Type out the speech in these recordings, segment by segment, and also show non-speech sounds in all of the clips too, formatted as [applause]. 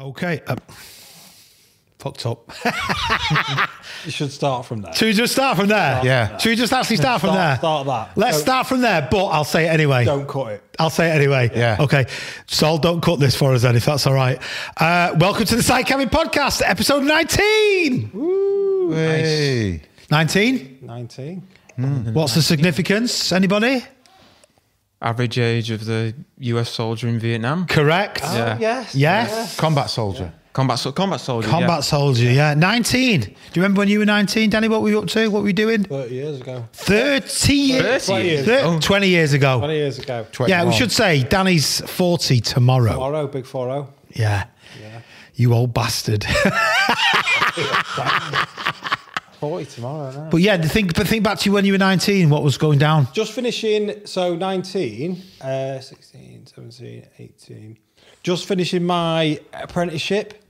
Okay. Uh, fucked up. [laughs] You should start from there. Should we just start from there? Yeah. Should we just actually start from there? start that. Let's Don't- start from there, but I'll say it anyway. Don't cut it. I'll say it anyway. Yeah. Okay. Sol, don't cut this for us then, if that's all right. Uh, welcome to the Site Cabin Podcast, episode 19. Hey. 19? 19. What's the significance? Anybody? Average age of the US soldier in Vietnam. Correct. Oh, yeah. Yes. Yes. Combat soldier. Combat so- combat soldier. Combat yeah. soldier, yeah. 19. Do you remember when you were 19, Danny? What were you up to? What were you doing? 30 years ago. 30 years. 30 years. Thir- Oh. 20 years ago. 20 years ago. Yeah, we should say Danny's 40 tomorrow. Tomorrow, big 4 0. Yeah. You old bastard. [laughs] [laughs] 40 tomorrow, no? but yeah, think but think back to you when you were 19, what was going down? Just finishing, so 19, uh, 16, 17, 18. Just finishing my apprenticeship,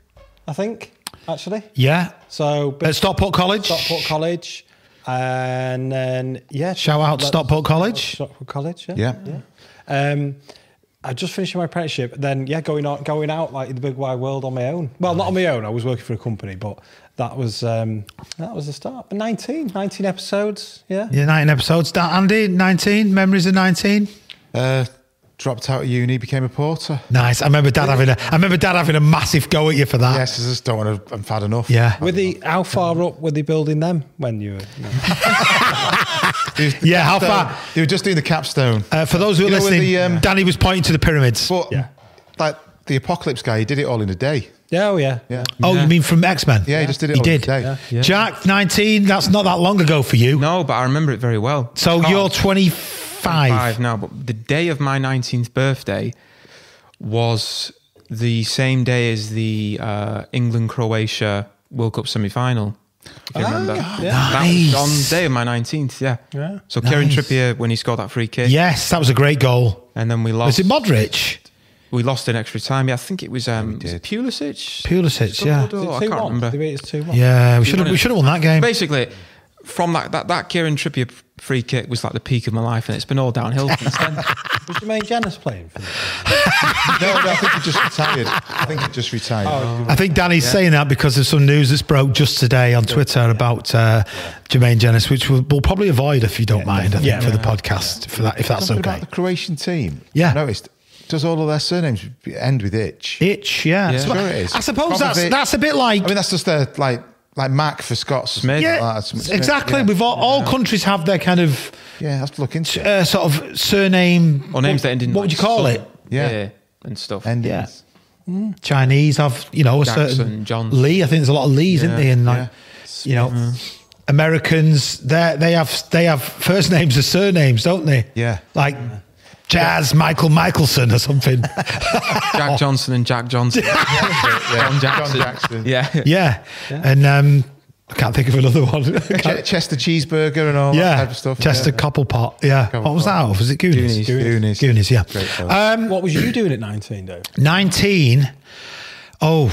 I think, actually. Yeah. So, At Stockport College. Stockport College. And then, yeah. Shout out to let's- Stockport College. Stockport College, yeah. Yeah. yeah. Um, I just finished my apprenticeship. Then, yeah, going out, going out like in the big wide world on my own. Well, not on my own. I was working for a company, but that was um, that was the start. 19, 19 episodes. Yeah. Yeah, 19 episodes. Da- Andy, 19. Memories of 19. Uh, dropped out of uni, became a porter. Nice. I remember dad having a I remember dad having a massive go at you for that. Yes, I just don't want to. I'm fat enough. Yeah. Were the how far up were they building them when you were? no. [laughs] Yeah, how So, far? They were just doing the capstone. Uh, for those who are You know, with listening, the, um, Danny was pointing to the pyramids. but Yeah. like the apocalypse guy, he did it all in a day. Yeah, oh yeah. Yeah. oh, you mean from X Men? Yeah, he just did it He all did. in a day. Yeah. Jack, 19. That's not that long ago for you. No, but I remember it very well. So Can't- you're 25. five now, but the day of my 19th birthday was the same day as the uh, England Croatia World Cup semi final. If you remember, yeah. that was on day of my 19th. Yeah, Yeah. So Kieran Trippier when he scored that free kick, Yes, that was a great goal. and then we lost. Was lost. it Modric? we lost in extra time. Yeah, I think it was um, was did. it Perisic. Perisic, yeah. Scored, or- I can't one. remember. They beat us two one. Yeah, we should have we should have won that game. Basically, from that, that that Kieran Trippier free kick was like the peak of my life, and it's been all downhill since then. [laughs] Was Jermaine Jenas playing for them? [laughs] No, no, I think he just retired. I think he just retired. I think Danny's saying that because of some news that's broke just today on Twitter about uh, Jermaine Jenas, which we'll, we'll probably avoid if you don't mind. I think Yeah, for the yeah. podcast, for that, if that's Something okay. about the Croatian team. Yeah. I noticed. Does all of their surnames end with itch? Itch, yeah. Yeah. So- Sure it is. I suppose that's Popovic. that's a bit like I mean, that's just their like like Mac for Scots. or something Smith. yeah, like. Smith, exactly. Yeah. We've all, all countries have their kind of yeah, I have to look into uh, sort of surname Or names what, that end in What would you call son. it? Yeah. and stuff. Endings. Chinese have you know a Jackson, certain John Lee. I think there's a lot of Lees, isn't Yeah, there? And like you know, Americans they they have they have first [laughs] names as surnames, don't they? Yeah. like Jazz Michael Michelson or something. [laughs] Jack Johnson and Jack Johnson. [laughs] John Jackson. Jackson. Yeah. yeah. and um, I can't think of another one. [laughs] Ch- Chester cheeseburger and all that type of stuff. Chester yeah. Cobblepot. Yeah, what was that? Of? Was it Goonies? Goonies. Goonies. Goonies, yeah. Um, What was you doing at 19, Dave? Nineteen. Oh,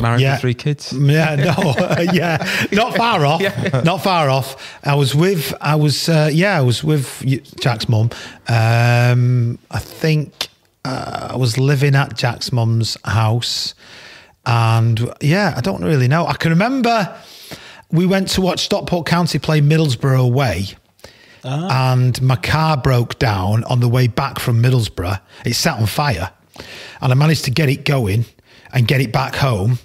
Married Yeah. with three kids. Yeah, no, [laughs] [laughs] yeah, not far off, not far off. I was with, I was, uh, yeah, I was with Jack's mum. Um, I think uh, I was living at Jack's mum's house, and yeah, I don't really know. I can remember we went to watch Stockport County play Middlesbrough away. And my car broke down on the way back from Middlesbrough. It sat on fire, and I managed to get it going and get it back home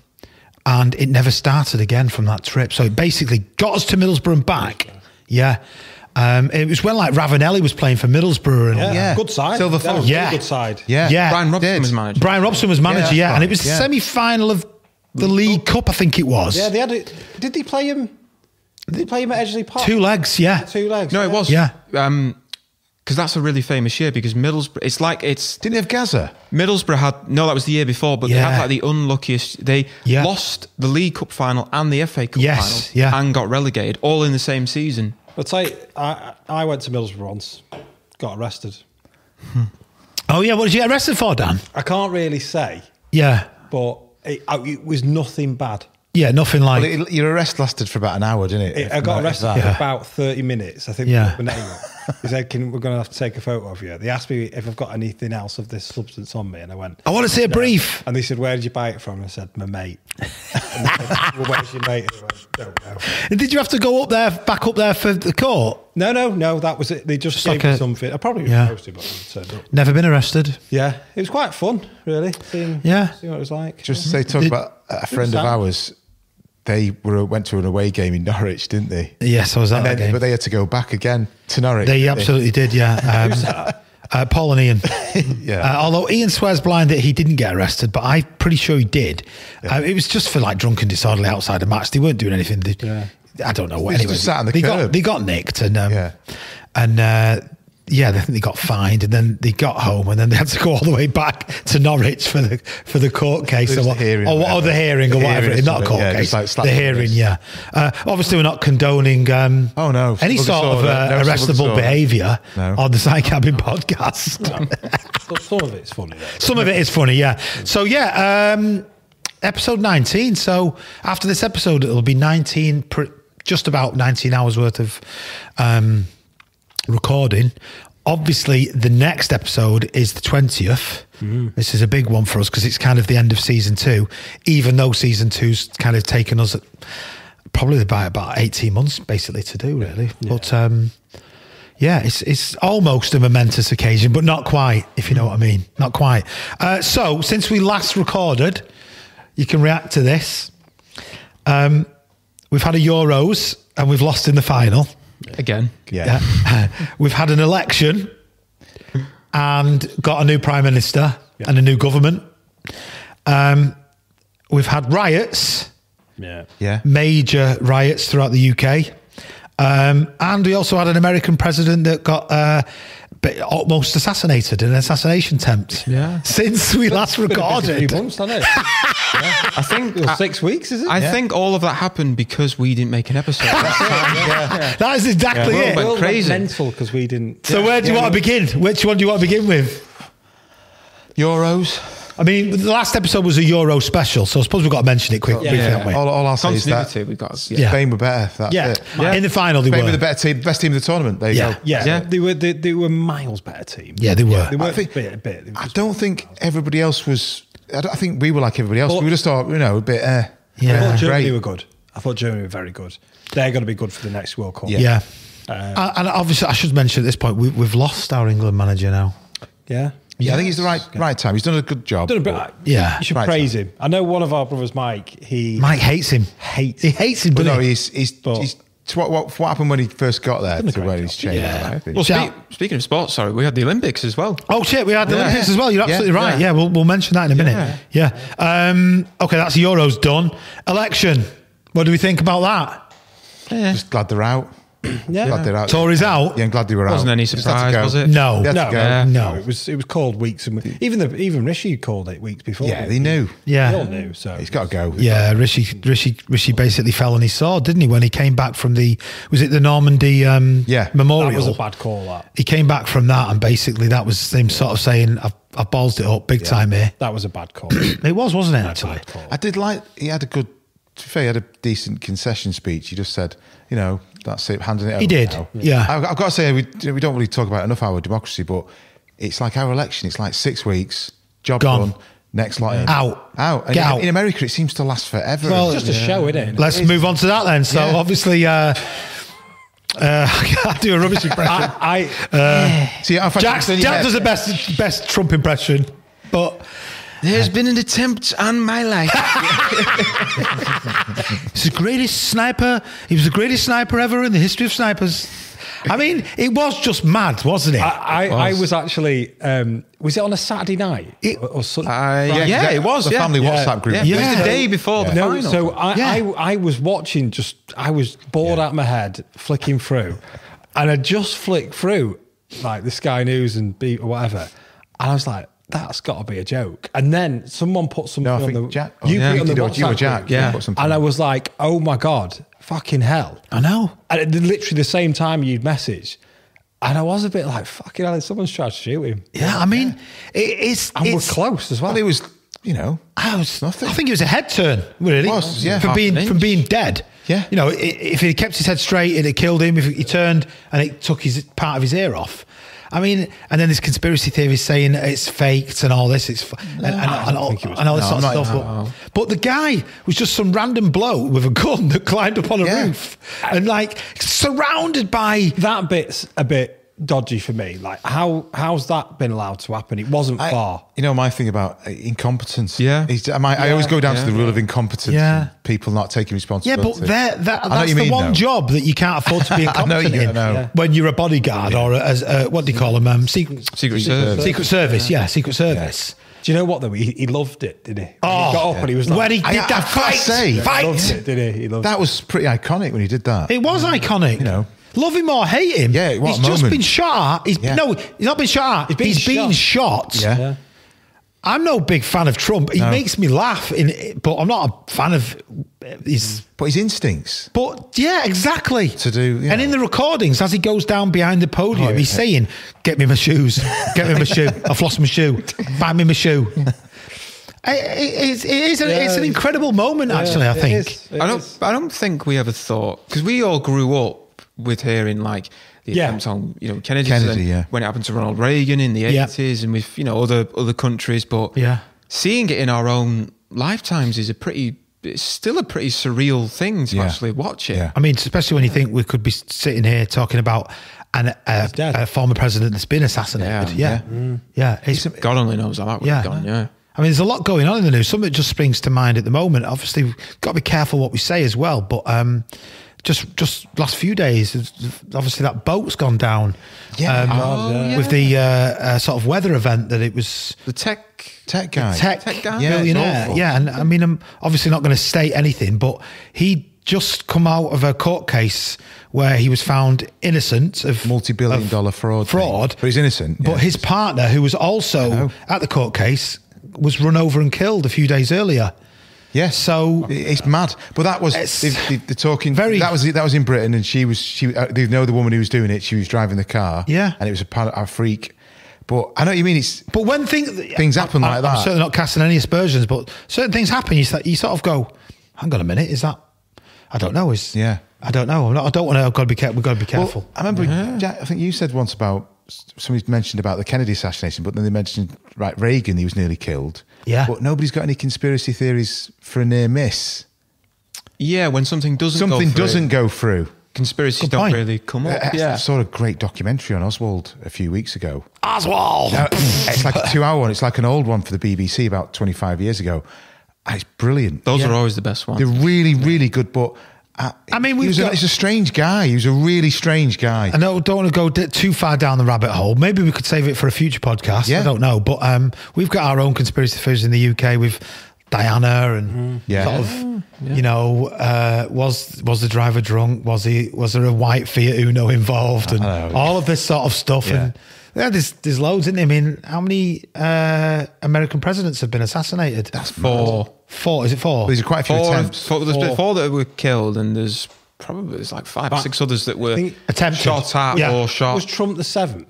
and it never started again from that trip. So it basically got us to Middlesbrough and back. Yeah. Um, it was when like Ravanelli was playing for Middlesbrough and Yeah, Yeah. good side. Silver Fox. a Yeah. good side. Yeah. Yeah. Brian Robson Did. was manager. Brian Robson was manager, Yeah, yeah, that's and it right, was the yeah. semi-final of the League Cup, I think it was. Yeah, they had it. Did they play him? Did they play him at Edgeley Park? Two legs, yeah. Two legs. No, it was. Yeah. Um, because that's a really famous year. Because Middlesbrough, it's like it's Didn't he have Gaza? Middlesbrough had no, that was the year before, but they had like the unluckiest. They Yeah. lost the League Cup final and the FA Cup Yes, final, yeah. and got relegated all in the same season. But I, I, I went to Middlesbrough once, got arrested. Hmm. Oh yeah, what did you get arrested for, Dan? I can't really say, Yeah. but it, I- it was nothing bad. Yeah, nothing like. Well, it, your arrest lasted for about an hour, didn't it? It- I got If arrested that. for Yeah. about 30 minutes. I think Yeah. the name. [laughs] He said, Can, We're going to have to take a photo of you. They asked me if I've got anything else of this substance on me. And I went, I want to see a brief. And they said, Where did you buy it from? And I said, My mate. and they said, well, Where's your mate? And I went, Don't know. And did you have to go up there, back up there for the court? No, no, no, that was it. They just, Just gave like me a- something. I probably was Yeah. supposed to, but up. Never been arrested. Yeah, it was quite fun, really. Seeing, Yeah. seeing what it was like. Just to say, talk Did- about a friend of ours. They were went to an away game in Norwich, didn't they? Yes, I was at And that then, game. but they had to go back again to Norwich. They didn't absolutely did, yeah. [laughs] Um, uh, Paul and Ian. [laughs] Yeah. Uh, although Ian swears blind that he didn't get arrested, but I'm pretty sure he did. Uh, it was just for like drunken disorderly outside a match. They weren't doing anything. They, Yeah. I don't know what. They just Anyway, sat on the they got curb. they got nicked and um, Yeah. and uh, yeah, they think they got fined and then they got home and then they had to go all the way back to Norwich for the for the court case or what, the hearing, or, what- or the whatever. hearing The or whatever. hearing It's not a court yeah, case. just like the the hearing, wrist. yeah. Uh, obviously, we're not condoning. Um, Oh, no. any Civil sort of uh, No arrestable behaviour No. on the Site Cabin podcast. [laughs] But some of it's funny, though. Some of it is funny, yeah. So yeah, um, episode nineteen. So after this episode, it'll be nineteen, pr- just about nineteen hours worth of um, recording. Obviously, the next episode is the twentieth. This is a big one for us because it's kind of the end of season two. Even though season two's kind of taken us probably about about eighteen months basically to do, really. But um, yeah, it's it's almost a momentous occasion, but not quite, if you know what I mean. Not quite. Uh, so, since we last recorded, you can react to this. Um, we've had a Euros and we've lost in the final. Again. Yeah. Yeah. [laughs] we've had an election and got a new prime minister and a new government. Um, we've had riots Yeah. Yeah. major riots throughout the UK. Um, and we also had an American president that got uh, almost assassinated in an assassination attempt. Yeah. Since we last [laughs] Been a recorded. few months, hasn't it? [laughs] I think It was uh, six weeks, is it? I think all of that happened because we didn't make an episode. That is exactly Yeah. it. Well, World crazy. went mental because we didn't. so where do you want to begin? Which one do you want to begin with? Euros. I mean, the last episode was a Euro special, so I suppose we've got to mention it quickly. briefly, haven't we? All, all I'll say is Continuity, that we've got. Yeah. Spain were better. That's yeah. it. In the final, they Spain were. were the better team, best team of the tournament. There you Yeah. go. Yeah, Yeah. they were they, they were miles better team. Yeah, they were. they were I think- a bit, a bit. I don't think everybody else was. I, don't- I think we were like everybody else. Well- we just thought, you know, a bit. Uh, Yeah. I thought Germany great. were good. I thought Germany were very good. They're going to be good for the next World Cup. Yeah. yeah. Uh, and obviously, I should mention at this point, we, we've lost our England manager now. yeah. Yeah, I think he's the right right time. He's done a good job. Done a bit, but- Yeah. you should Right. praise him. I know one of our brothers, Mike. He Mike hates him. hates. He hates him, But no, he's he's, But- he's what, what what happened when he first got there a to great where he's changed. Yeah. I think. Well, speak, speaking of sports, sorry, we had the Olympics as well. Oh shit, we had the Yeah. Olympics as well. You're absolutely Yeah. right. Yeah, we'll, we'll mention that in a minute. Yeah. Um, okay, that's Euros done. Election. What do we think about that? Just glad they're out. [clears throat] Yeah. Glad they're out. Tories out? Yeah, I'm glad they were out. Wasn't out. any Just had surprise, was it? No. They No. Yeah. No. It was it was called weeks and we- even the even Rishi called it weeks before. Yeah, they knew. Yeah. They all knew. So He's got to go. Yeah, Rishi, Rishi, Rishi basically fell on his sword, didn't he? When he came back from the, was it the Normandy um, Yeah. that Memorial? was a bad call. That he came back from that, and basically that was him sort of saying, "I've, I've ballsed it up big time here." that was a bad call. [clears throat] It was, wasn't it? Actually. I did like. He had a good. To be fair, he had a decent concession speech. He just said, you know, that's it, handing it over. He did, now. yeah. I've, I've got to say, we we don't really talk about enough our democracy, but it's like our election. It's like six weeks, job Gone. done, next lot in. Out. out. And Get in, out. in America, it seems to last forever. Well, it's Just a show, isn't it? let's move on to that then. So Yeah. obviously, uh, uh, [laughs] I do a rubbish impression. I, I See, in fact, Jack, it's in your Jack does the best best Trump impression, but There's been an attempt on my life. [laughs] he's the greatest sniper. He was the greatest sniper ever in the history of snipers. I mean, it was just mad, wasn't it? I, I, I was actually. Um, was it on a Saturday night? It- or, or Sun- I- Friday? yeah, it was. The yeah. family Yeah. WhatsApp group. Yeah, Yeah. it was the day before the No, final. so I, Yeah. I, I was watching, just I was bored out of my head, flicking through, and I just flicked through like the Sky News and Beat or whatever, and I was like, "That's got to be a joke." And then someone put something No, I on think the Jack- you yeah. put it on the You did, you or WhatsApp Jack, group. yeah. put something and I was like, "Oh my god, fucking hell!" I know. And at literally the same time you'd message, and I was a bit like, "Fucking hell, someone's trying to shoot him." Yeah, I mean, it, it's And it's we're close as well. Well, it was you know, I was Nothing. I think it was a head turn, really. Was, yeah. From being from being dead. Yeah. You know, i- if he kept his head straight, it'd have killed him. If he turned and it took his part of his ear off. I mean, and then this conspiracy theory is saying it's faked and all this. It's f- and, and, and all, and all this No, sort of stuff. But, but the guy was just some random bloke with a gun [laughs] that climbed up on a Yeah. roof and like surrounded by. That bit's a bit dodgy for me. Like, how how's that been allowed to happen? It wasn't I- far. You know, my thing about uh, incompetence. Yeah. Is, I, might- I always go down yeah. to the rule of incompetence. Yeah. and people not taking responsibility. Yeah, but that, that I know that's the mean, one though. job that you can't afford to be [laughs] I know incompetent you- in know. Yeah. [laughs] when you're a bodyguard or as uh, what do you call them? Um, secret Secret Service. Secret Service, yeah, Secret Service. Do you know what though? He, he loved it, didn't he? Oh, he got up and he was like, when he did I- that I've gotta fight, say- he loved fight. it, didn't he? He loved that was pretty iconic when he did that. It was iconic. You know. Love him or hate him. Yeah, what he's just moment. been shot. He's Yeah. no, he's not been shot. He's been been, shot. shot. yeah. Yeah. I'm no big fan of Trump. He No. makes me laugh, in, but I'm not a fan of his. But his instincts. But yeah, exactly. To do, you and in the recordings, as he goes down behind the podium, Oh, he's yeah. saying, "Get me my shoes. Get me my shoe. I've lost my shoe. Buy me my shoe." [laughs] I- I- It's, it is a, it's an incredible moment, actually. I think. I don't. is. I don't think we ever thought because we all grew up with hearing like the Yeah. attempts on you know Kennedy, Kennedy, and yeah. when it happened to Ronald Reagan in the Yeah. eighties, and with you know other other countries, but Yeah. seeing it in our own lifetimes is a pretty. It's still a pretty surreal thing to Yeah. actually watch it. Yeah. I mean, especially when you think we could be sitting here talking about an, a, a former president that's been assassinated. Yeah, Yeah. yeah. It's, God only knows how that would yeah. have gone. Yeah. I mean, there's a lot going on in the news. Something just springs to mind at the moment. Obviously, we've got to be careful what we say as well. But um, just just last few days, obviously that boat's gone down. Yeah. um, Oh, yeah. with the uh, uh, sort of weather event that it was. The tech. Tech guy. tech, Tech guy? Yeah, it's billionaire. Yeah, and I mean, I'm obviously not going to state anything, but he just come out of a court case where he was found innocent of multi-billion dollar dollar fraud. thing. Fraud, But he's innocent. But yeah. his partner, who was also at the court case, was run over and killed a few days earlier. Yeah. So- it's mad. But that was the, the, talking. very- That was that was in Britain, and she was she. Uh, they know the woman who was doing it. She was driving the car. Yeah. and it was a, a freak. But I know what you mean. It's But when things Things happen I- like I'm that. certainly not casting any aspersions, but certain things happen. You, you sort of go, "Hang on a minute, is that? I don't know. Is Yeah. I don't know. I'm not, I don't want to. I've got to be careful. We've got to be careful. Well, I remember, Jack, I think you said once about somebody mentioned about the Kennedy assassination, but then they mentioned right Reagan, he was nearly killed. Yeah. but nobody's got any conspiracy theories for a near miss. Yeah, when something doesn't go Something through, doesn't go through. conspiracies Good don't point. really come up. Yeah, I saw a great documentary on Oswald a few weeks ago. Oswald. Uh, it's like a two-hour one. It's like an old one for the BBC about twenty-five years ago. It's brilliant. Those Yeah. are always the best ones. They're really, really good. But uh, I mean, he we've was a, got- he's a strange guy. He was a really strange guy. I know, don't want to go d- too far down the rabbit hole. Maybe we could save it for a future podcast. Yeah. I don't know, but um, we've got our own conspiracy theories in the UK with Diana and Yeah. sort of, you know, uh, was was the driver drunk? Was he? Was there a white Fiat Uno involved? And all of this sort of stuff. Yeah. And yeah, there's there's loads, isn't there? I mean, how many uh, American presidents have been assassinated? That's Four. Four. Is it four? There's quite a few Four, attempts. four, there's Four. four that were killed, and there's probably there's like five, But- six others that were Attempted. shot at Yeah. or shot. Was Trump the seventh?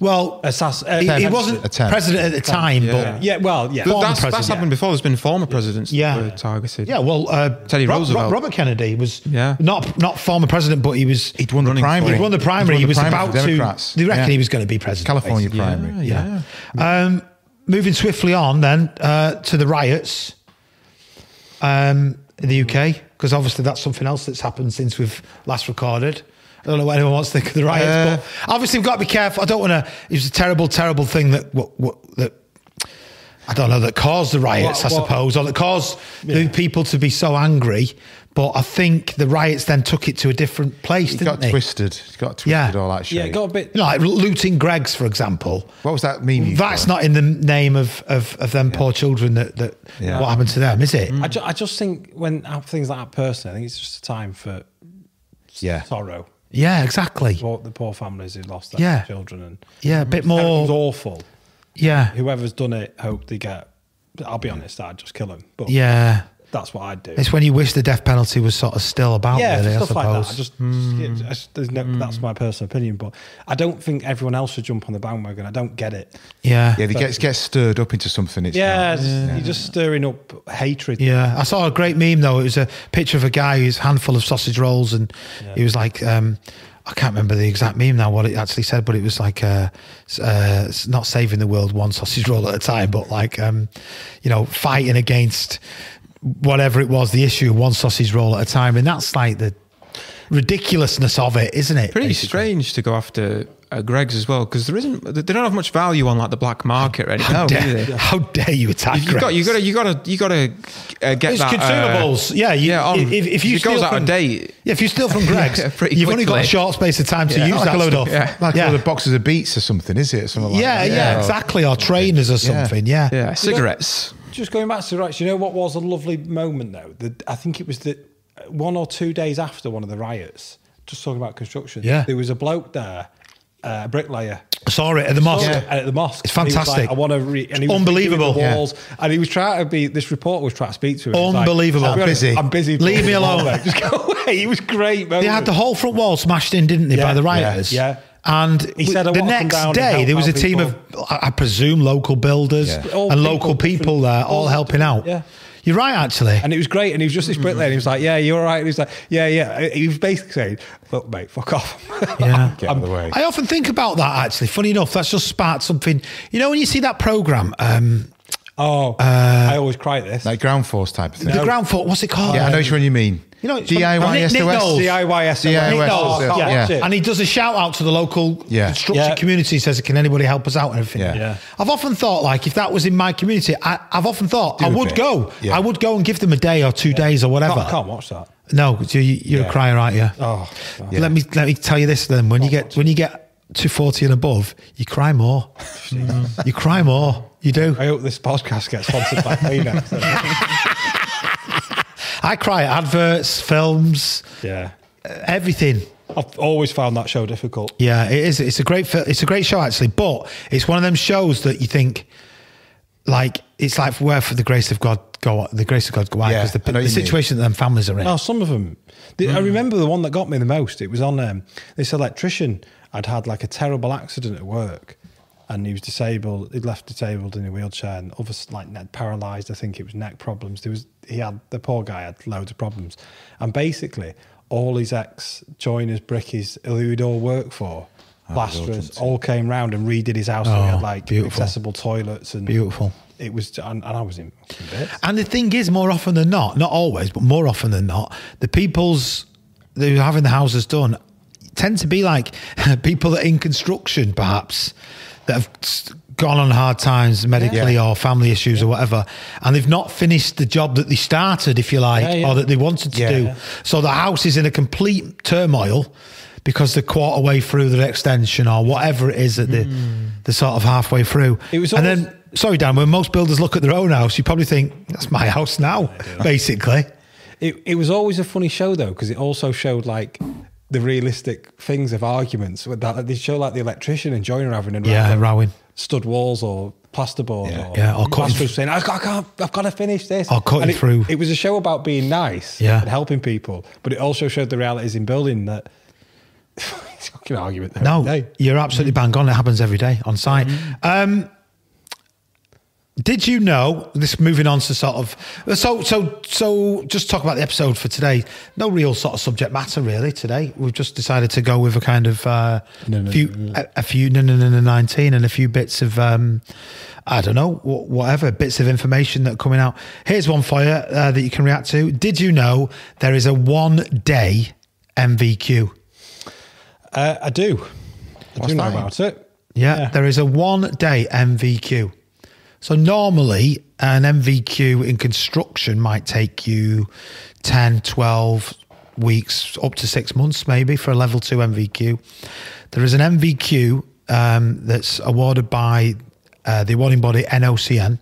well, Assass- uh, he, he wasn't attempt. president at the time, Yeah. but Yeah, well, yeah. But that's, that's president. happened before. There's been former presidents Yeah. that were targeted. Yeah, well, uh, Teddy Ro- Ro- Roosevelt. Robert Kennedy was Yeah. not not former president, but he was He'd won the Running primary. he'd won the primary. He'd he was primary about to. Democrats. They reckon Yeah. he was going to be president. California basically. primary. yeah. Um, moving swiftly on then uh, to the riots um, in the UK, because obviously that's something else that's happened since we've last recorded. I don't know what anyone wants to think of the riots, Uh, but obviously we've got to be careful. I don't want to. It was a terrible, terrible thing that what, what that. I don't know that caused the riots, What- I suppose, or that caused the people to be so angry. But I think the riots then took it to a different place, He didn't got they? twisted. He got twisted Yeah. all that shit. yeah, it got a bit. You know, like looting Greggs, for example. what was that mean? you That's saw? not in the name of, of, of them poor children that, that Yeah. what happened to them, is it? I, ju- I just think when things like that personally, I think it's just a time for Yeah. sorrow. Yeah, exactly. For the poor families who lost their Yeah. children and Yeah, a bit it was more. awful. Yeah, Whoever's done it, hope they get. I'll be honest, I'd just kill them. But yeah. That's what I'd do. It's when you wish the death penalty was sort of still about. yeah, really, I stuff like that. I suppose. just, it- it's- there's no, that's my personal opinion, but I don't think everyone else should jump on the bandwagon. I don't get it. yeah, Yeah, they get get stirred up into something. It's Yeah, not- it's- you're just stirring up hatred. Yeah, I saw a great meme though. It was a picture of a guy who's handful of sausage rolls, and he was like, um, I can't remember the exact meme now what it actually said, but it was like, uh, uh, not saving the world one sausage roll at a time, but like, um, you know, fighting against whatever it was, the issue, of one sausage roll at a time, and that's like the ridiculousness of it, isn't it? Pretty basically? strange to go after uh, Greggs as well because there isn't. They don't have much value on like the black market or anything. How do dare, they? [laughs] how dare you attack? You got, you got to, you got to, you got to uh, get It's that. uh, consumables. yeah, you, yeah, on- if, if you it goes steal out from, of date. Yeah, if you steal from [laughs] Greggs, yeah, you've only got a short space of time to Yeah. use like that a load stuff. of Yeah. like Yeah. a load of boxes of beats or something, is it? Something like yeah, that. yeah, exactly. Or trainers or something. Yeah. Yeah, cigarettes. Just going back to the riots, you know what was a lovely moment though? The, I think it was the one or two days after one of the riots. Just talking about construction. Yeah. there was a bloke there, uh, a bricklayer. I saw it at the mosque. And at the mosque, It's And he was fantastic. like, I want to. Re-, and he was Unbelievable. the Yeah. walls, and he was trying to be. This reporter was trying to speak to him. Like, Unbelievable. "I'll be honest, Busy. I'm busy. Leave me building the wall, alone." [laughs] Just go away. He was great. They had the whole front wall smashed in, didn't they, Yeah, by the yeah, rioters? yeah. And He said, "I the next day, there was a out team of, I I presume, local builders Yeah. And people, local people different- there, all all- helping out. yeah. You're right, actually. And it was great. And he was just this bricklayer. And he was like, "Yeah, you're all right." And he was like, "Yeah, yeah." He was basically saying, "Look, mate, fuck off." [laughs] Yeah. Get out of the way. I often think about that, actually. Funny enough, that's just sparked something. You know, when you see that program, um, oh, I always cry at this. Like ground force type of thing. the ground force, what's it called? Yeah, I know which one you mean. You know, it's DIY from- Nick- Nick SOS. DIY SOS. DIY Nick SOS, Knowles, I can't yeah. And he does a shout out to the local Yeah. construction Yeah. community. Says, "Can anybody help us out?" And everything. Yeah. Yeah. I've often thought, like, if that was in my community, I, I've often thought Do I a would bit. go. Yeah. I would go and give them a day or two days or I whatever. can't, I can't watch that. No, you, you're Yeah. a crier, aren't you? Oh, God. Let me let me tell you this then. When you get when you get to forty and above, you cry more. [laughs] you cry more. You do. I hope this podcast gets sponsored by me next. [laughs] I cry at adverts, films, yeah. everything. I've always found that show difficult. Yeah, it is. It's a great. It's a great show actually, but it's one of them shows that you think, like, it's like where for the grace of God go, the grace of God go out because I the, the you mean. situation that them families are in. Oh, some of them. The, I remember the one that got me the most. It was on um, this electrician had had like a terrible accident at work, and he was disabled. He'd left disabled in a wheelchair, and others like neck paralyzed. I think it was neck problems. There was he had the poor guy had loads of problems, and basically all his ex joiners, brickies, who he'd all worked for. Ah, plasterers all came round and redid his house. so he Oh, had like beautiful. accessible toilets and Beautiful. It was, and, and I was in bits. And the thing is, more often than not, not always, but more often than not, the people's that are having the houses done tend to be like [laughs] people that are in construction, perhaps, that have gone on hard times medically Yeah. or family issues or whatever, and they've not finished the job that they started, if you like, Yeah, yeah. or that they wanted to Yeah. do. So the house is in a complete turmoil because they're quarter way through their extension or whatever it is that they hmm. they're sort of halfway through. It was and then sorry, Dan, when most builders look at their own house, you probably think, that's my house now, basically. It, it was always a funny show though because it also showed like the realistic things of arguments. With that, they show like the electrician and joiner having a Yeah, rowing. stud walls or plasterboard Yeah. or, Yeah, or cutting- saying I can't, I can't, I've got to finish this. Or cutting And it, through. It was a show about being nice Yeah. and helping people, but it also showed the realities in building that. [laughs] it's fucking argument. there No, every day. you're absolutely bang on. It happens every day on site. Um, did you know this? Moving on to sort of so so so. Just talk about the episode for today. No real sort of subject matter really today. We've just decided to go with a kind of uh, No, no, few no, A, a few no no no no nineteen and a few bits of um, I don't know wh- whatever bits of information that are coming out. Here's one for you uh, that you can react to. Did you know there is a one day NVQ? Uh, I do. I What's do know that? about it. Yeah, there is a one day NVQ. So normally an NVQ in construction might take you 10, 12 weeks, up to six months maybe for a level two NVQ. There is an NVQ um, that's awarded by uh, the awarding body NOCN.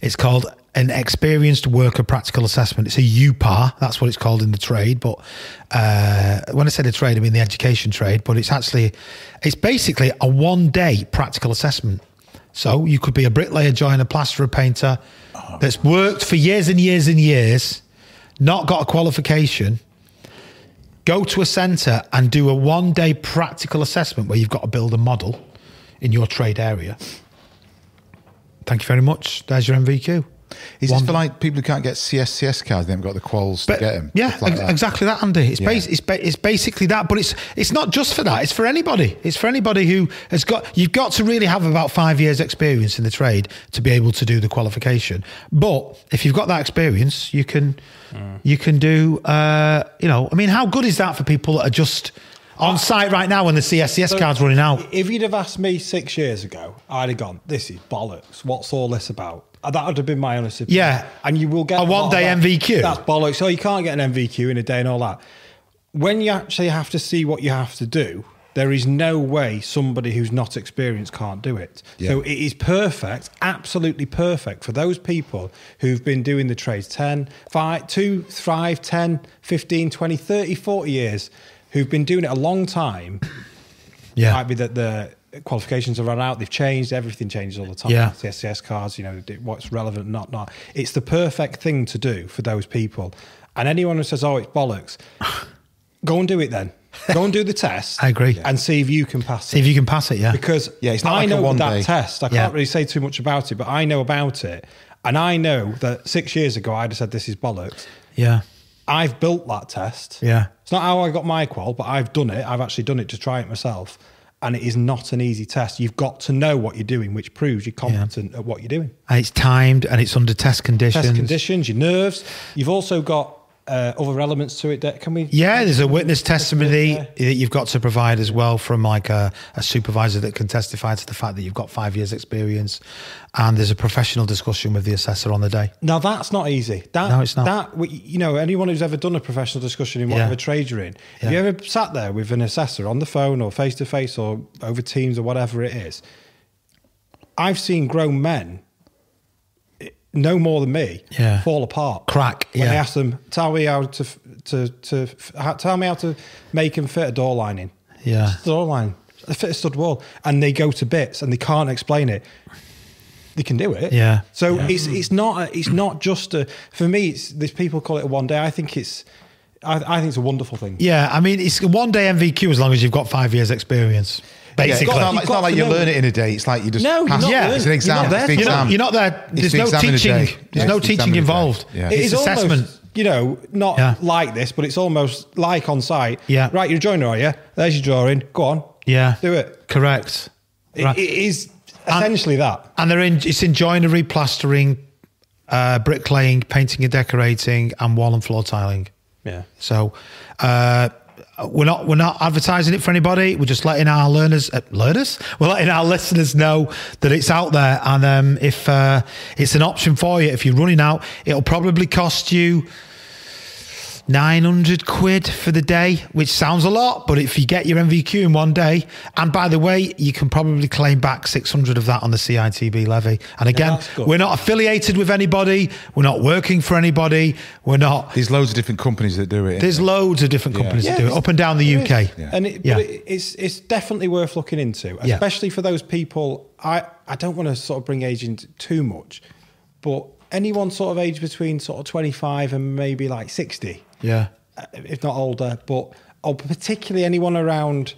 It's called an experienced worker practical assessment. It's a UPAR. That's what it's called in the trade. But uh, when I say the trade, I mean the education trade. But it's actually, it's basically a one day practical assessment. So you could be a bricklayer, joiner, plasterer, painter, that's worked for years and years and years, not got a qualification, go to a centre and do a one day practical assessment where you've got to build a model in your trade area. Thank you very much. There's your NVQ. Is this for like people who can't get CSCS cards? They haven't got the quals But to get them. yeah, Like that. exactly that, Andy. It's, Yeah. bas- it's, ba- it's basically that, but it's it's not just for that. It's for anybody. It's for anybody who has got. You've got to really have about five years' experience in the trade to be able to do the qualification. But if you've got that experience, you can you can do. Uh, you know, I mean, how good is that for people that are just on site right now when the CSCS card's running out? If you'd have asked me six years ago, I'd have gone, "This is bollocks. What's all this about?" That would have been my honest opinion. Yeah. and you will get A one-day that. NVQ? That's bollocks. So you can't get an NVQ in a day and all that. When you actually have to see what you have to do, there is no way somebody who's not experienced can't do it. So it is perfect, absolutely perfect for those people who've been doing the trades 10, 5, 2, 5, 10, 15, 20, 30, 40 years, who've been doing it a long time Yeah, might be that the qualifications have run out. They've changed. Everything changes all the time. Yeah. CSCS cards, you know, what's relevant, not not. It's the perfect thing to do for those people. And anyone who says, "Oh, it's bollocks," [sighs] go and do it then. Go and do the test. [laughs] I agree. And see if you can pass see it. if you can pass it. Yeah, Because Yeah, it's not I like know that day. test. I Yeah. can't really say too much about it, but I know about it. And I know that six years ago, I'd have said this is bollocks. yeah, I've built that test. Yeah. It's not how I got my qual, but I've done it. I've actually done it to try it myself. And it is not an easy test. You've got to know what you're doing, which proves you're competent at what you're doing. and it's timed and it's under test conditions. Test conditions, your nerves. You've also got uh, other elements to it. That can we? Yeah, there's a witness testimony Yeah. that you've got to provide as well from like a, a supervisor that can testify to the fact that you've got five years experience, and there's a professional discussion with the assessor on the day. Now that's not easy. That, No, it's not. That we- you know, anyone who's ever done a professional discussion in whatever Yeah. trade you're in, Yeah. have you ever sat there with an assessor on the phone or face to face or over Teams or whatever it is? I've seen grown men, no more than me, Yeah. fall apart, Crack, When yeah. I ask them, tell me how to to to how, tell me how to make and fit a door lining. Yeah. Door line, a fit a stud wall, and they go to bits and they can't explain it they can do it. Yeah. So it's it's not a, it's not just a for me. It's there's people call it a one day. I think it's I, I think it's a wonderful thing. Yeah, I mean it's one day NVQ as long as you've got five years experience. Yeah, it's not, like- You've it's got not like you learn it in a day. It's like you just No, you're pass not It's an exam. You're not it's the there. you're not, exam. you're not there. There's the no exam teaching. There's Yeah, no the teaching in a day. involved. Yeah. It It's is assessment. almost you know not Yeah. like this, but it's almost like on site. Yeah. Right, you're a joiner, are you? There's your drawing. Go on. Yeah, Do it. Correct. It- Right. it is essentially that. and they're in. It's in joinery, plastering, uh, bricklaying, painting and decorating, and wall and floor tiling. Yeah. So uh, we're not we're not advertising it for anybody. We're just letting our learners uh, learners. We're letting our [laughs] listeners know that it's out there, and um, if uh, it's an option for you, if you're running out, it'll probably cost you. 900 quid for the day, which sounds a lot, but if you get your NVQ in one day, and by the way, you can probably claim back 600 of that on the CITB levy. And again, that's good. we're not affiliated with anybody, we're not working for anybody, we're not There's loads of different companies that do it. there's loads of different companies that do it up and down the UK. is. And it, Yeah. but it, it's it's definitely worth looking into, Yeah. especially for those people. I I don't want to sort of bring age into too much, but anyone sort of age between sort of 25 and maybe like 60, Yeah. uh, if not older, but or particularly anyone around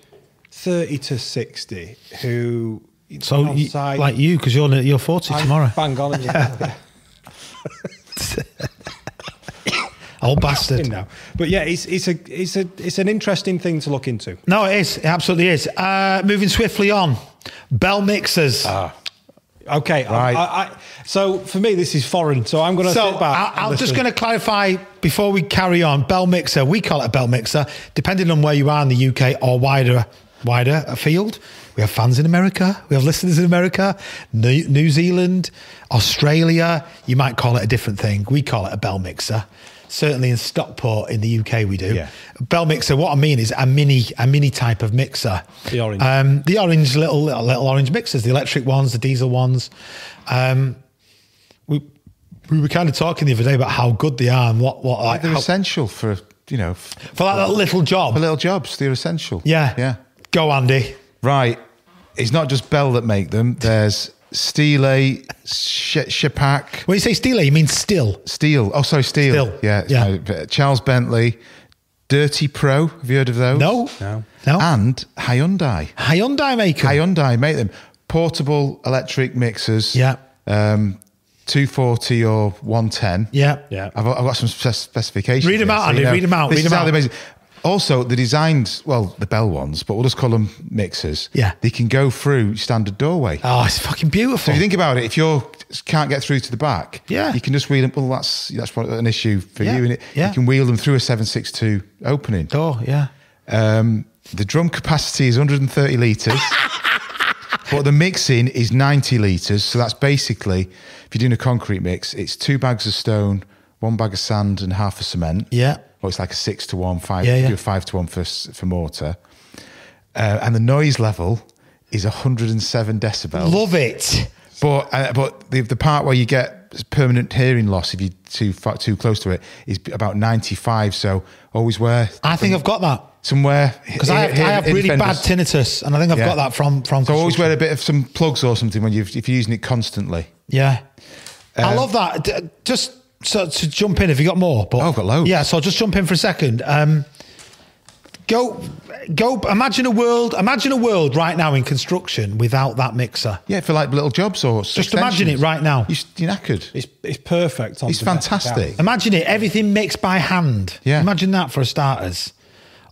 30 to 60 who So, you, outside- like you, because you're you're 40 I'm tomorrow. bang on [laughs] yeah. [laughs] Old bastard. now. But yeah, it's it's a it's a it's an interesting thing to look into. No, it is. It absolutely is. Uh, moving swiftly on. Belle mixers. Okay, Right. I, I, so for me this is foreign, so I'm going to so sit back. I, I'm just going to clarify before we carry on. Belle mixer. We call it a Belle mixer, depending on where you are in the UK or wider wider afield. We have fans in America. We have listeners in America, New, New Zealand, Australia. You might call it a different thing. We call it a Belle mixer. Certainly in Stockport in the UK, we do. Yeah. Belle mixer. What I mean is a mini, a mini type of mixer. The orange. Um, the orange little, little little orange mixers, the electric ones, the diesel ones. Um, we we were kind of talking the other day about how good they are and what what like They're how, essential for you know for that little job. for little jobs. They're essential. Yeah, yeah. Go Andy. Right. It's not just Belle that make them. There's Stile, Sh- Shapak, When you say Steele, you mean still. Steel. Oh, sorry, Steel. Steel. Yeah, Yeah. my- Charles Bentley, Dirty Pro. Have you heard of those? No, No. no. And Hyundai. Hyundai maker. Hyundai make them portable electric mixers. Yeah. Um, 240 or 110. Yeah. Yeah. I've, I've got some spec- specifications. Read 'em here, out, so Andy, you know. read 'em out, This read them how out. they're amazing. Also, the designs, well, the Belle ones, but we'll just call them mixers. Yeah. They can go through standard doorway. Oh, it's fucking beautiful. So if you think about it, if you can't get through to the back, Yeah. you can just wheel them. Well, that's that's what- an issue for Yeah, you, and yeah. you can wheel them through a seven six two opening. oh, yeah. Um, the drum capacity is 130 litres, [laughs] but the mixing is 90 litres. So that's basically, if you're doing a concrete mix, it's two bags of stone, one bag of sand, and half of cement. Yeah. Or it's like a six to one, five, Yeah, yeah. do a five to one for for mortar, uh, and the noise level is 107 decibels. Love it. But uh, but the the part where you get permanent hearing loss if you're too far, too close to it is about 95. So always wear I think I've got that. somewhere Because I, I have really bad tinnitus, and I think I've Yeah. got that from from. So always wear a bit of some plugs or something when you if you're using it constantly. Yeah, Um, I love that. Just so to jump in, have you got more? But Oh, I've got loads. Yeah, so I'll just jump in for a second. Um, go, go. Imagine a world. Imagine a world right now in construction without that mixer. Yeah, for like little jobs or Just imagine it right now. You, you're knackered. It's, it's perfect. It's fantastic. house. Imagine it. Everything mixed by hand. Yeah. Imagine that for starters,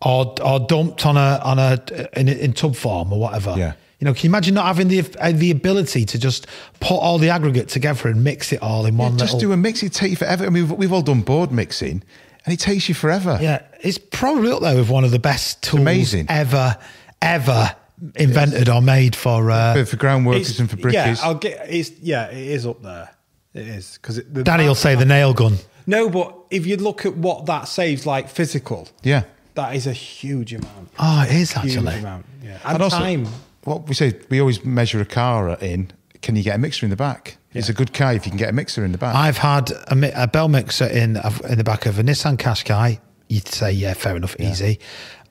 or or dumped on a on a in, in tub form or whatever. Yeah. You know, can you imagine not having the uh, the ability to just put all the aggregate together and mix it all in one Just little? do a mix. It take you forever. I mean, we've, we've all done board mixing, and it takes you forever. Yeah, it's probably up there with one of the best tools amazing. ever, ever invented or made for. Uh, For, for ground workers and for brickies. Yeah. I'll get. It's yeah, it is up there. It is because Danny will say the nail gun. no, but if you look at what that saves, like physical, yeah. that is a huge amount. Oh, it is Huge actually. amount. Yeah, and, And also, time. What we say, we always measure a car in. Can you get a mixer in the back? It's a good car if you can get a mixer in the back. I've had a, a Belle mixer in in the back of a Nissan Qashqai. You'd say, yeah, fair enough, easy.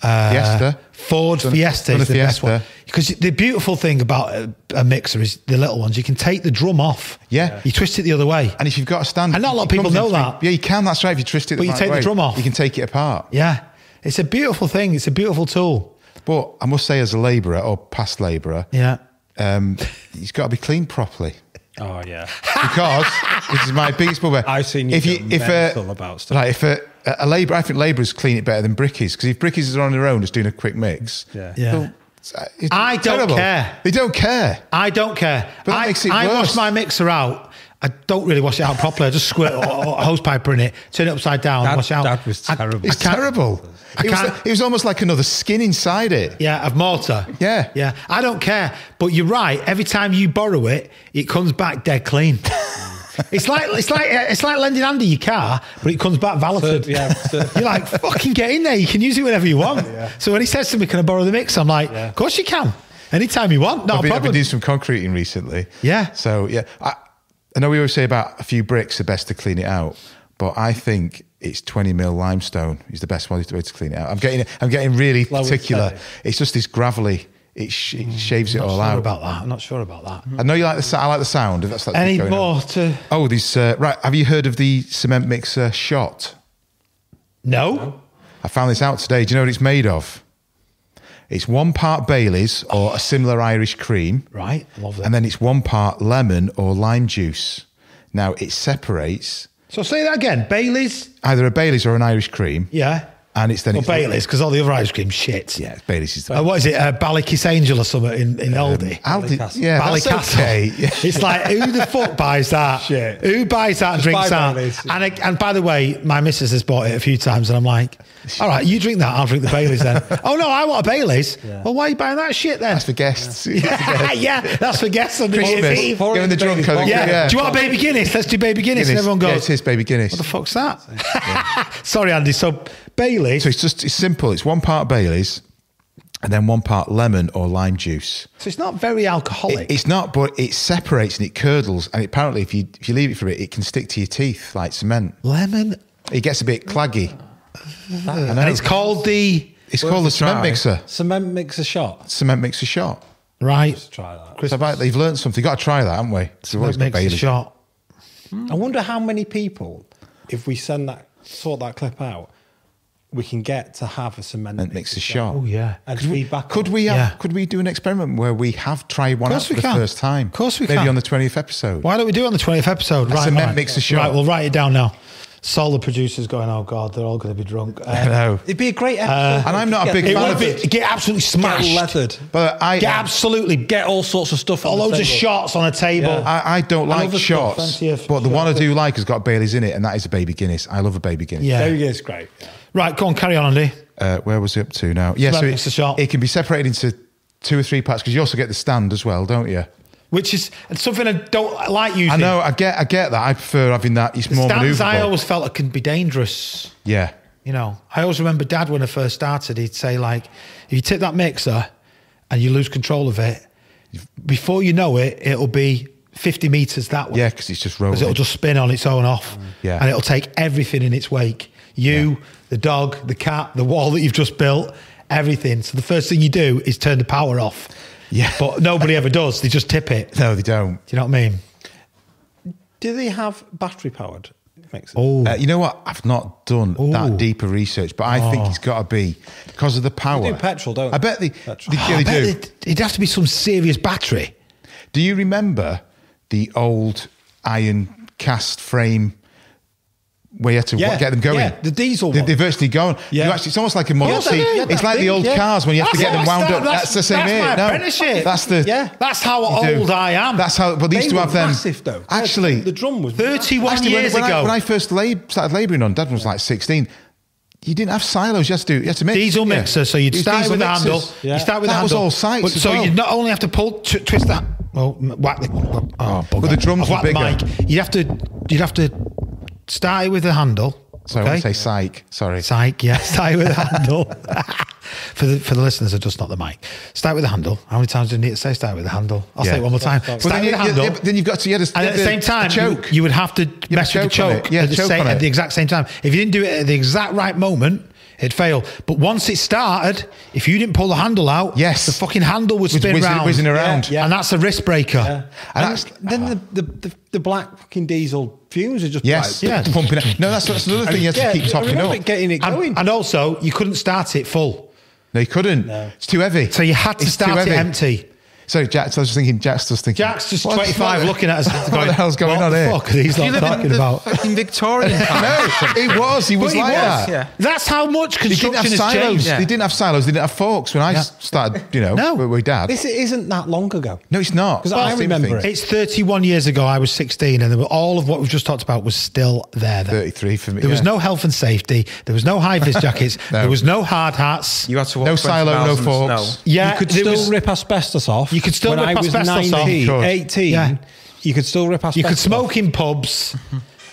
Uh, Fiesta. Ford Done- Fiesta done is the best one. Because the beautiful thing about a, a mixer is the little ones. You can take the drum off. Yeah. You twist it the other way. And if you've got a stand, And not a lot of people know three- that. Yeah, you can. That's right. If you twist it, But you right take the drum off. You can take it apart. Yeah. It's a beautiful thing. It's a beautiful tool. But I must say, as a labourer or past labourer, Yeah. um, he's got to be cleaned properly Oh yeah. because [laughs] this is my beats bubble. I've seen you go mental about stuff. Like if a, a labourer, I think labourers clean it better than brickies because if brickies are on their own just doing a quick mix, Yeah. Yeah. well, it's, uh, it's I don't terrible. care. They don't care. I don't care. But that I, makes it I worse. wash my mixer out. I don't really wash it out properly. I just squirt a [laughs] hose piper in it, turn it upside down, That- wash it out. that was terrible. I It's terrible. I It was, it was almost like another skin inside it. Yeah, of mortar. Yeah. Yeah. I don't care. But you're right. Every time you borrow it, it comes back dead clean. [laughs] it's like it's like uh, it's like lending Andy your car, but it comes back valeted. Yeah, [laughs] You're like, fucking get in there. You can use it whenever you want. Yeah. So when he says to me, Can I borrow the mix? I'm like, Of course you can. Anytime you want. No been, I've been doing some concreting recently. Yeah. So yeah, I, I know we always say about a few bricks are best to clean it out, but I think it's 20 mil limestone is the best way to clean it out. I'm getting I'm getting really Low particular. It's just this gravelly. It, sh- it shaves it I'm all sure out. about that. I'm not sure about that. I know you like the. I like the sound. If that's like Any going on. more to. Oh, this uh, right. Have you heard of the cement mixer shot? No? I found this out today. Do you know what it's made of? It's one part Bailey's or a similar Irish cream. Right. Love it. and then it's one part lemon or lime juice. Now it separates so say that again. Bailey's. either a Bailey's or an Irish cream, Yeah. And it's then Or it's Bailey's, because all the other ice cream shit. Yeah, Bailey's is the Uh, what is it? Uh, Ballykiss Angel or something in, in Aldi? Aldi, Ballycastle. yeah, that's Ballycastle. okay. [laughs] Yeah. It's like who the fuck buys that? [laughs] Shit. Who buys that and Just drinks that? Baileys. And I, and by the way, my missus has bought it a few times, and I'm like, all right, you drink that, I'll drink the Baileys then. [laughs] oh no, I want a Baileys. Well, why are you buying that shit then? That's for guests. yeah, that's for guests on New Year's Christmas. Eve. Give them the the drunk Baileys Yeah. Yeah. Do you want a baby Guinness? Let's do baby Guinness. Guinness. And everyone Yeah, goes, it is baby Guinness. what the fuck's that? Sorry, Andy. So Bailey's. So it's just it's simple. It's one part Bailey's, and then one part lemon or lime juice. So it's not very alcoholic. It- it's not, but it separates and it curdles, and apparently, if you if you leave it for a bit, it can stick to your teeth like cement. Lemon. It gets a bit claggy. Uh, and it's called the. It's called the cement try. mixer. Cement mixer shot. Cement mixer shot. right? Let's try that. It's about they've learned something. You've Got to try that, haven't we? We've always got Makes a Bailey. shot. I wonder how many people, if we send that sort that clip out, we can get to have a cement And mix a shot. Oh yeah. and Could we, feedback. could we have, Yeah. could we do an experiment where we have tried one Of out course for we the can. first time? Of course we Maybe can. on the twentieth episode. Why don't we do it on the twentieth episode? That's right, a men right. mix a shot. Right, we'll write it down now. Sol, the producer's going. Oh God, they're all going to be drunk. [laughs] Uh, No. It'd be a great episode. And I'm not a big it fan would of be it. get absolutely Get smashed. leathered. But I, Get absolutely Get all sorts of stuff. on the loads of shots on a table. Yeah. I, I don't like shots, but the one I do like has got Bailey's in it, and that is a baby Guinness. I love a baby Guinness. Yeah. There he is. Great. Yeah. Right, go on, carry on, Andy. Uh, where was it up to now? Yeah, so it, shot. it can be separated into two or three parts because you also get the stand as well, don't you? Which is something I don't like using. I know, I get, I get that. I prefer having that. It's The more stands I always felt it can be dangerous. yeah, You know, I always remember Dad when I first started. He'd say like, if you tip that mixer and you lose control of it, before you know it, it'll be fifty meters that way. yeah, because it's just rolling. because it'll just spin on its own off. Yeah. and it'll take everything in its wake. You, the dog, the cat, the wall that you've just built, everything. So the first thing you do is turn the power off. Yeah. but nobody ever does. They just tip it. No, they don't. Do you know what I mean? Do they have battery powered mixers? Oh, Uh, you know what? I've not done Ooh. that deeper research, but I think Oh. it's got to be because of the power. do petrol, don't I bet they, Petrol. they, Oh, yeah, I they bet do. it'd, it'd have to be some serious battery. Do you remember the old iron cast frame where you had to Yeah, get them going? yeah, the diesel one. they're virtually gone. Yeah. You actually, it's almost like a Model T. It's like that the old cars when you have to get them wound started. up. That's, That's- the same that's here. my No, apprenticeship. That's the. Yeah. That's how do. old I am. That's how. But these They to have them. massive though. Actually, the drum was 31 Actually, when- years when, ago. I, when I first lab, started labouring on, Dad was like 16. You didn't have silos. You had to do. You had to mix diesel mixer. So you'd start with the handle. You start with That the was handle. all sights so you not only have to pull, twist that. Well, whack the. Oh, bugger. But the drums were bigger. You'd have to. You'd have to start with the handle. So I okay? want to say psych. Sorry. Psych, yeah. Start with the handle. [laughs] for the for the listeners, are just not the mic. Start with the handle. How many times do you need to say start with the handle? I'll Yeah. say it one more time. But Start But then, with you, the you- handle. yeah, but then you've got to. You had and at the same time, a you, you would have to mess with the choke on it. Yeah, at, the choke same, on at the exact same time. If you didn't do it at the exact right moment, it'd fail. But once it started, if you didn't pull the handle out, Yes. the fucking handle would spin whizzing- round. whizzing around. Yeah. And that's a wrist breaker. Yeah. And And, that's- then the, the, the, the black fucking diesel fumes are just Yes. like, Yeah. Pumping it. No, that's, that's another thing you have to Yeah, keep I topping up. getting it going. And, and also, you couldn't start it full. No, you couldn't. No. It's too heavy. So you had to It's start it empty. So Jack, I was just thinking, Jack's just thinking. Jack's just 25 looking at us [laughs] What going, the hell's going what on the here? fuck are these You lot live in talking the about? fucking Victorian [laughs] times. No, he was. He was But he like was. that. Yeah. That's how much They didn't have construction has silos. changed. Yeah. They didn't have silos. They didn't have forks when I Yeah. started. You know, No. with, with dad. This isn't that long ago. no, it's not. 'Cause I That's the remember it. It's 31 years ago. I was 16, and there were, all of what we've just talked about was still there. Then. 33 for me. There was no health and safety. There was no high vis [laughs] jackets. No. There was no hard hats. You had to walk No 20 silo, no forks. snow. yeah, you could still was- rip asbestos off. You could still when rip I was asbestos off. 19, You could. 18, Yeah. you could still rip asbestos You could off. smoke in pubs. [laughs]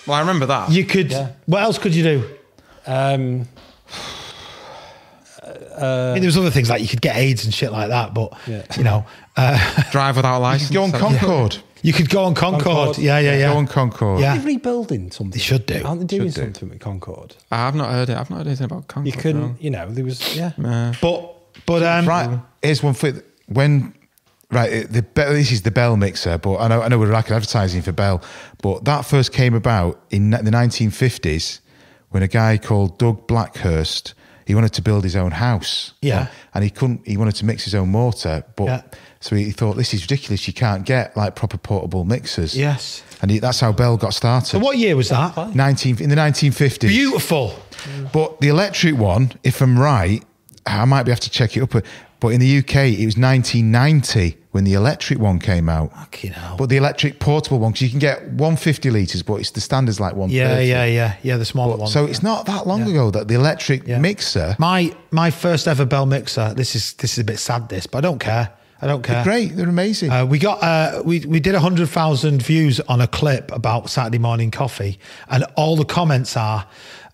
Well, I remember that. You could. Yeah. What else could you do? Um, I mean, there was other things like you could get AIDS and shit like that, but Yeah. you know, uh, [laughs] Drive without a license. Go on Concorde. you could go on Concorde. Concorde. Yeah, yeah, yeah. Go on Concorde. Yeah. They're rebuilding something. They should do. Aren't they doing Should do. something with Concorde? I've not heard it. I've not heard anything about Concorde. You couldn't, no. you know, there was, yeah. Uh, But but um, Right. Here's one for when. Right, the Belle- this is the Belle mixer, but I know I know we're like advertising for Belle, but that first came about in the 1950s when a guy called Doug Blackhurst he wanted to build his own house. Yeah. and he couldn't. He wanted to mix his own mortar, but Yeah. so he thought this is ridiculous. You can't get like proper portable mixers. Yes. and he, that's how Belle got started. So what year was that? 19 in the 1950s. Beautiful. But the electric one, if I'm right, I might be have to check it up. But in the UK, it was 1990 when the electric one came out. Fucking hell. But the electric portable one, because you can get 150 litres, but it's the standard's like 130. yeah, yeah, yeah, yeah. The smaller one. So it's not that long ago that the electric Yeah. mixer, my my first ever Belle mixer. This is this is a bit sad. This, but I don't care. I don't care. great, they're amazing. Uh, we got uh, we we did hundred thousand views on a clip about Saturday morning coffee, and all the comments are,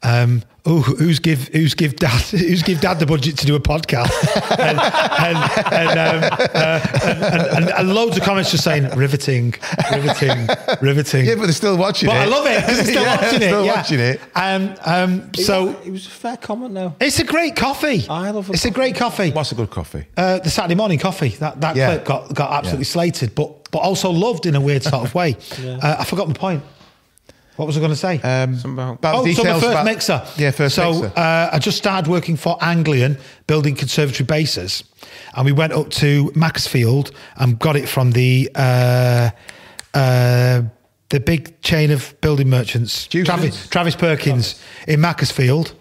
Um, oh, who's give who's give dad [laughs] who's give dad the budget to do a podcast, and and and, um, uh, and, and, and, and loads of comments just saying riveting, riveting, riveting. Yeah, but they're still watching But it. I love it because they're still [laughs] Yeah, watching it. Still yeah. watching it. Um, um, so it was a fair comment though. it's a great coffee. I love a It's a great coffee. What's a good coffee? Uh, the Saturday morning coffee. That that Yeah. clip got got absolutely Yeah. slated, but but also loved in a weird sort of way. [laughs] uh, I forgot my point. What was I going to say? Um, about- about oh, the so my first about- mixer. Yeah, first so, mixer. Uh, I just started working for Anglian, building conservatory bases, and we went up to Macclesfield and got it from the uh, uh, the big chain of building merchants, Travis, Travis Perkins in Macclesfield.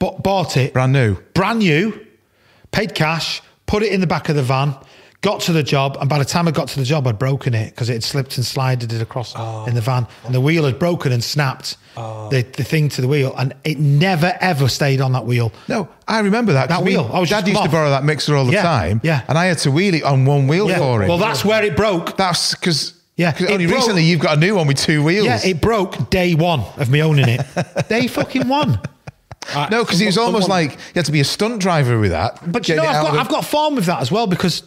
Bought, bought it Brand new. brand new, paid cash, put it in the back of the van, got to the job, and by the time I got to the job, I'd broken it because it had slipped and slided it across oh. in the van, and the wheel had broken and snapped oh. the, the thing to the wheel, and it never ever stayed on that wheel. No, I remember that That wheel. I was Dad used come to borrow that mixer all the Yeah, time. yeah. And I had to wheel it on one wheel Yeah. for him. Well, that's where it broke. That's because Yeah, only broke- recently you've got a new one with two wheels. Yeah, it broke day one of me owning it. [laughs] day fucking one. no, because he was almost someone- like you had to be a stunt driver with that. But you know, I've got, of I've got form with that as well because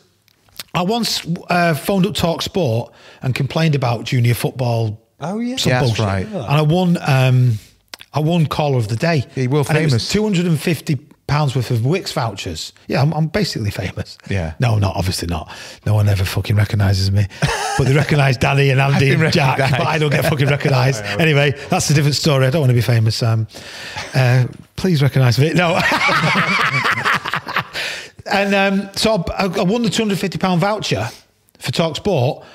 I once uh, phoned up Talk Sport and complained about junior football. Oh, yeah. some Yeah, that's bullshit. right. And I won. Um, I won caller of the day. Yeah, you were And it was famous. Two hundred and fifty pounds worth of Wickes vouchers. Yeah, I'm, I'm basically famous. Yeah. No, not obviously not. No one ever fucking recognises me, but they recognise Danny and [laughs] Andy been and Jack. But I don't get fucking recognised. [laughs] anyway, that's a different story. I don't want to be famous. Um, uh, please recognise me. No. [laughs] And um, so I, I won the two hundred fifty pound voucher for Talk Sport.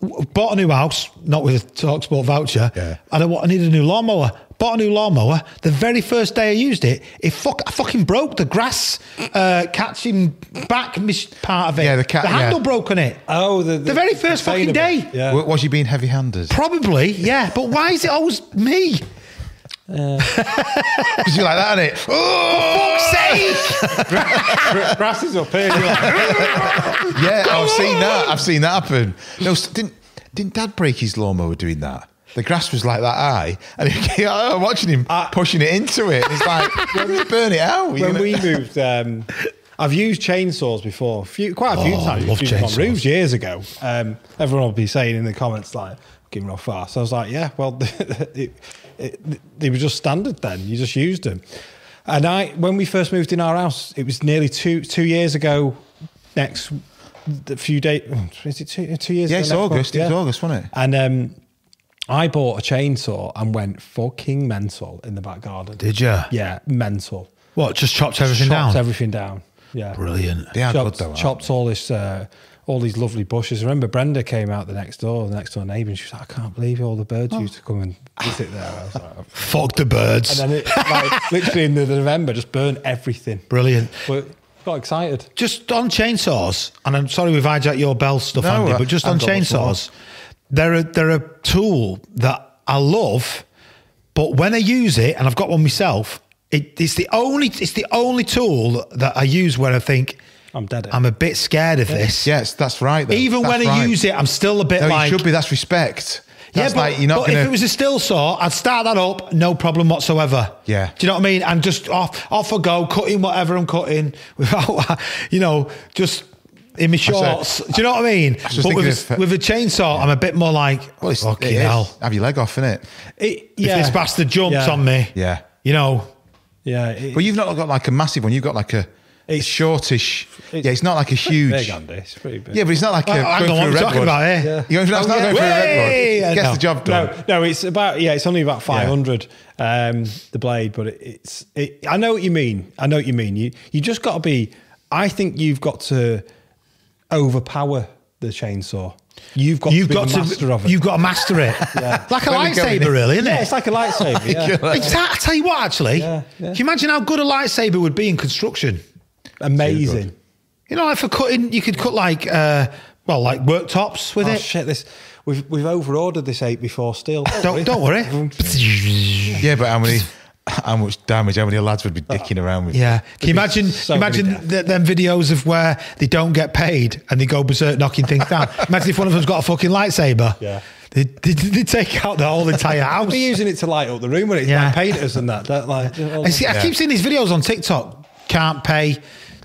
Bought a new house, not with a Talk Sport voucher. Yeah. And I, wa- I needed a new lawnmower. Bought a new lawnmower. The very first day I used it, it fuck, I fucking broke the grass uh, catching back mis- part of it. Yeah, the ca- handle yeah. broke on it. Oh, the, The very first fucking day. bit. Yeah. W- Was you being heavy-handed? Probably, yeah. But why is it always me? Because you're like that, innit? Oh, Sake! [laughs] Grass is up here. you're like, [laughs] yeah, I've seen that. I've seen that happen. No, s- didn't didn't Dad break his lawnmower doing that? The grass was like that high, and he, I'm watching him pushing it into it. It's like, [laughs] you're going to burn it out. You're when gonna- we moved, um, I've used chainsaws before, few, quite a few Oh, times. love Used them on chainsaws. roofs years ago. Um, everyone will be saying in the comments like, "Giving off fast." So I was like, "Yeah, well, it, it, they were just standard then. You just used them." And I, when we first moved in our house, it was nearly two two years ago. Next, a few days. Is it two, two years? yeah, ago it's month? August. It was August, wasn't it? And um, I bought a chainsaw and went fucking mental in the back garden. Did you? Yeah, mental. What? Just chopped everything chopped down? everything down. Yeah, Brilliant. They are chopped, good though. chopped all this, uh, all these lovely bushes. I remember Brenda came out the next door, the next door neighbour, and she was like, "I can't believe all the birds Oh. used to come and visit there." I was like, Fuck the birds. and then it, like, [laughs] literally in the November, just burned everything. Brilliant. But got excited. just on chainsaws, and I'm sorry we've hijacked your Belle stuff, No, Andy, but just I've on got much more. chainsaws, they're a, they're a tool that I love, but when I use it, and I've got one myself, it, it's the only it's the only tool that I use where I think I'm dead. I'm a bit scared of this. Yes, that's right. Though. Even That's when I use it, I'm still a bit no, like you should be. That's respect. That's yeah, but, like you're not but going if it was a Stihl saw, I'd start that up, no problem whatsoever. Yeah. Do you know what I mean? And just off, off I go, cutting whatever I'm cutting [laughs] without, you know, just in my shorts. Do you know what I mean? just But with, thinking a, uh, with a chainsaw, I'm a bit more like, well, it's, fucking it is. hell. Have your leg off, innit? It, If this bastard jumps on me, Yeah. you know, yeah. It, But you've not got like a massive one. You've got like a, a It's- shortish. it's yeah, it's not like a huge. big, Andy. It's pretty big. Yeah, but it's not like a. I, I going don't know what through we're a talking about here. Yeah. You know, that's Oh, not yeah. going through a Way! redwood. Gets No. the job done. No, no, it's about yeah, it's only about five hundred. Um, the blade, but it, it's. It, I know what you mean. I know what you mean. You you just got to be. I think you've got to overpower the chainsaw. You've got You've to be got the master to, of it. you've got to master it. [laughs] Like a Where we going? lightsaber, really, isn't yeah, it? it's like a lightsaber. Yeah. [laughs] It's I tell you what, actually, Yeah, yeah. can you imagine how good a lightsaber would be in construction? Amazing. You know, like for cutting, you could cut like, uh, well, like worktops with Oh it. shit! This we've we've over ordered this eight before still. [laughs] Don't, don't worry. [laughs] Yeah, but how many? How much damage? How many lads would be dicking around with? Yeah. Can you imagine? so imagine th- them videos of where they don't get paid and they go berserk knocking things down? [laughs] imagine if one of them's got a fucking lightsaber. Yeah. They, they, they take out the whole entire house. We're using it to light up the room when it's Yeah. like painters and that. that like, I, see, I keep seeing these videos on TikTok. Can't pay,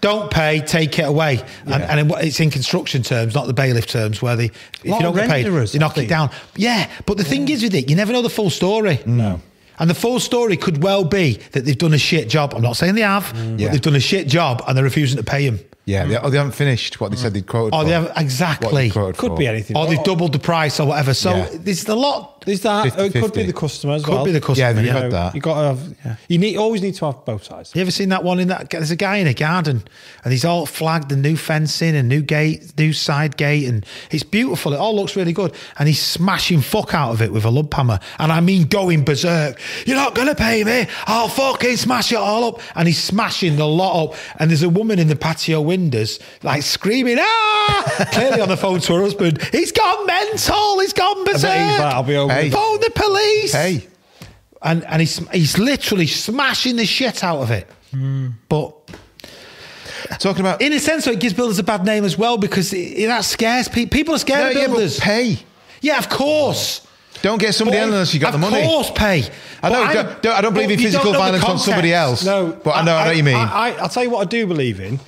don't pay, take it away. And, and in- it's in construction terms, not the bailiff terms, where they, if you don't get paid, renderers, they knock it down. Yeah, but the thing is with it, you never know the full story. No. And the full story could well be that they've done a shit job. I'm not saying they have, mm. but Yeah. they've done a shit job and they're refusing to pay him. Yeah, they, oh, they haven't finished what they said they'd quoted. Oh, or for. they have What they exactly. quoted could for. be anything. Or they've oh. doubled the price or whatever. So Yeah. there's a lot. There's that. It could 50-50. be the customer as Could well. be the customer. Yeah, we've yeah. had that. You got to have. You need always need to have both sides. You ever seen that one in that? There's a guy in a garden, and he's all flagged the new fencing and new gate, new side gate, and it's beautiful. It all looks really good, and he's smashing fuck out of it with a lump hammer, and I mean going berserk. You're not gonna pay me. I'll fucking smash it all up, and he's smashing the lot up. And there's a woman in the patio windows like screaming, ah! [laughs] Clearly on the phone to her husband. He's gone mental. He's gone berserk. bet he's like, "I'll be over Hey. it." Phone the police. Hey, and and he's he's literally smashing the shit out of it. But talking about in a sense, it gives builders a bad name as well because it, that scares people. People are No, scared of yeah, builders. pay. Yeah, of course. Don't get somebody But- else unless you got the money. Of course, pay. I know. But don't, don't- I don't believe in physical don't know the violence on somebody else. No, but I know, I, know what you mean. I, I, will tell you what I do believe in.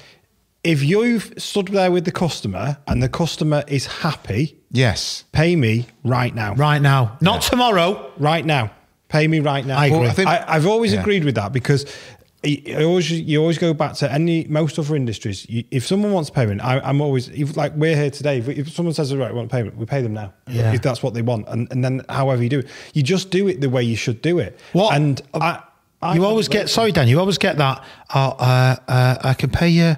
If you've stood there with the customer and the customer is happy, yes. pay me right now. Right now, not tomorrow. Right now. Pay me right now. I agree. Well, I think- I, I've always Yeah. agreed with that because I I always you always go back to any most other industries. You, if someone wants payment, I, I'm always if, like we're here today. If, if someone says right, we want payment, we pay them now. Yeah. If that's what they want, and, and then however you do it, you just do it the way you should do it. What? And I, I you always get sorry, Dan. You always get that. Oh, uh, uh, I can pay you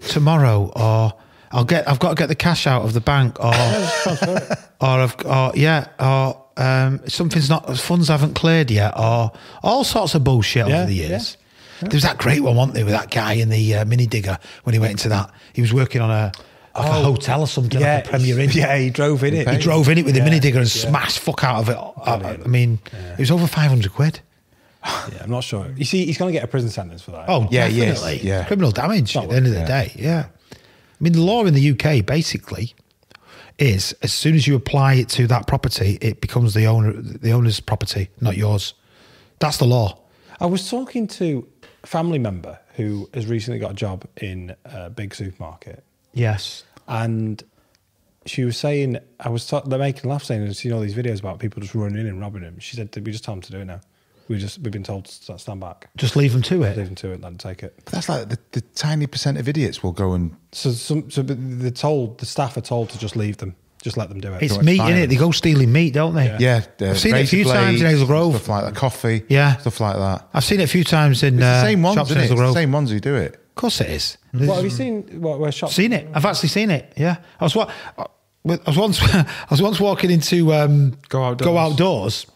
tomorrow, or I'll get. I've got to get the cash out of the bank, or [laughs] or I've, or yeah, or um, something's not funds haven't cleared yet, or all sorts of bullshit Yeah, over the years. There was that great one, wasn't there, with that guy in the uh, mini digger when he went into that. He was working on a like a hotel or something, like a Premier Inn. Oh. [laughs] Yeah, he drove in it. He drove in it with the mini digger and yeah. smashed fuck out of it. I, I mean, it was over five hundred quid. [laughs] Yeah, I'm not sure. You see, he's going to get a prison sentence for that. Oh, Yeah, yeah, yes, definitely. yeah. Criminal damage at the end of the yeah. day. Yeah. I mean, the law in the UK basically is as soon as you apply it to that property, it becomes the owner, the owner's property, not yours. That's the law. I was talking to a family member who has recently got a job in a big supermarket, Yes. and she was saying, I was ta- they're making laugh saying, I've seen all these videos about people just running in and robbing them. She said, we just tell them to do it now. We just we've been told to stand back, Just leave them to it. leave them to it, let them take it. But that's like the, the tiny percent of idiots will go and So some, so they're told the staff are told to just leave them, just let them do it. It's much meat, in it. They go stealing meat, don't they? yeah, uh, I've seen it a razor few times in blades, Hazel Grove. stuff like that, coffee, Yeah. stuff like that. I've seen it a few times in It's uh, the same ones, shops in isn't? Hazel It's the Grove. same ones who do it. Of course it is. What have you seen? What where shops? Seen it. I've actually seen it. Yeah, I was what I was once [laughs] I was once walking into um, Go Outdoors. Go outdoors,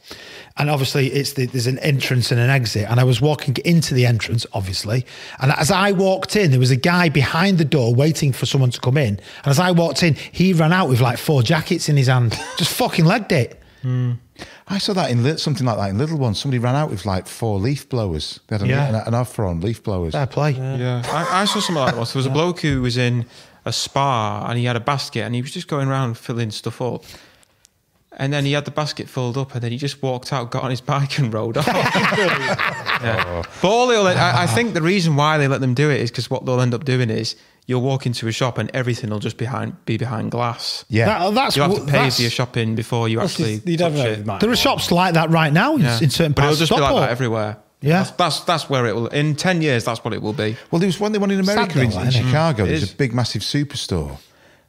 and obviously it's the, there's an entrance and an exit, and I was walking into the entrance, obviously, and as I walked in, there was a guy behind the door waiting for someone to come in, and as I walked in, he ran out with like four jackets in his hand, [laughs] just fucking legged it. Hmm. I saw that in something like that in Lidl once. Somebody ran out with like four leaf blowers. They had an, Yeah. an, an offer on leaf blowers. Fair play. Yeah, I, I saw something like that once. There was a bloke who was in a Spar and he had a basket and he was just going around filling stuff up. And then he had the basket filled up and then he just walked out, got on his bike and rode off. [laughs] [laughs] Yeah. But all they'll, I, I think the reason why they let them do it is because what they'll end up doing is you'll walk into a shop and everything will just behind, be behind glass. yeah. That- that's You have to pay for your shopping before you actually. you don't touch know. it. it There are shops like that right now in, Yeah. in certain but it'll parts of just be like Stockport. that everywhere. Yeah. that's, that's that's where it will. In ten years, that's what it will be. Well, there was one, the one in America though, in, isn't in? Chicago. Mm. It There was a big, massive superstore,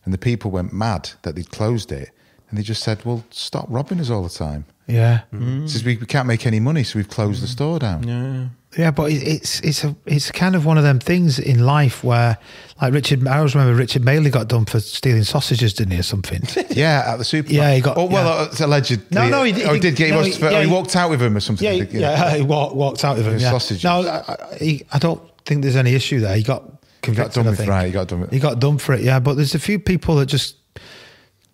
and the people went mad that they'd closed it, and they just said, "Well, stop robbing us all the time." Yeah. Says we, we can't make any money, so we've closed the store down. Yeah. Yeah, but it's it's a it's kind of one of them things in life where, like Richard, I always remember Richard Madeley got done for stealing sausages, didn't he, or something? [laughs] Yeah, at the supermarket. Yeah, he got- Oh well, yeah. uh, it's allegedly. No, no, he did- Oh, he did get. He, was, he- yeah, he he- walked out with him or something. yeah, he, yeah, [laughs] he walked, walked out with him. With Yeah. sausages. No, I, I, I don't think there's any issue there. He got convicted. done with- right, he got done with- He got done for it. Yeah, but there's a few people that just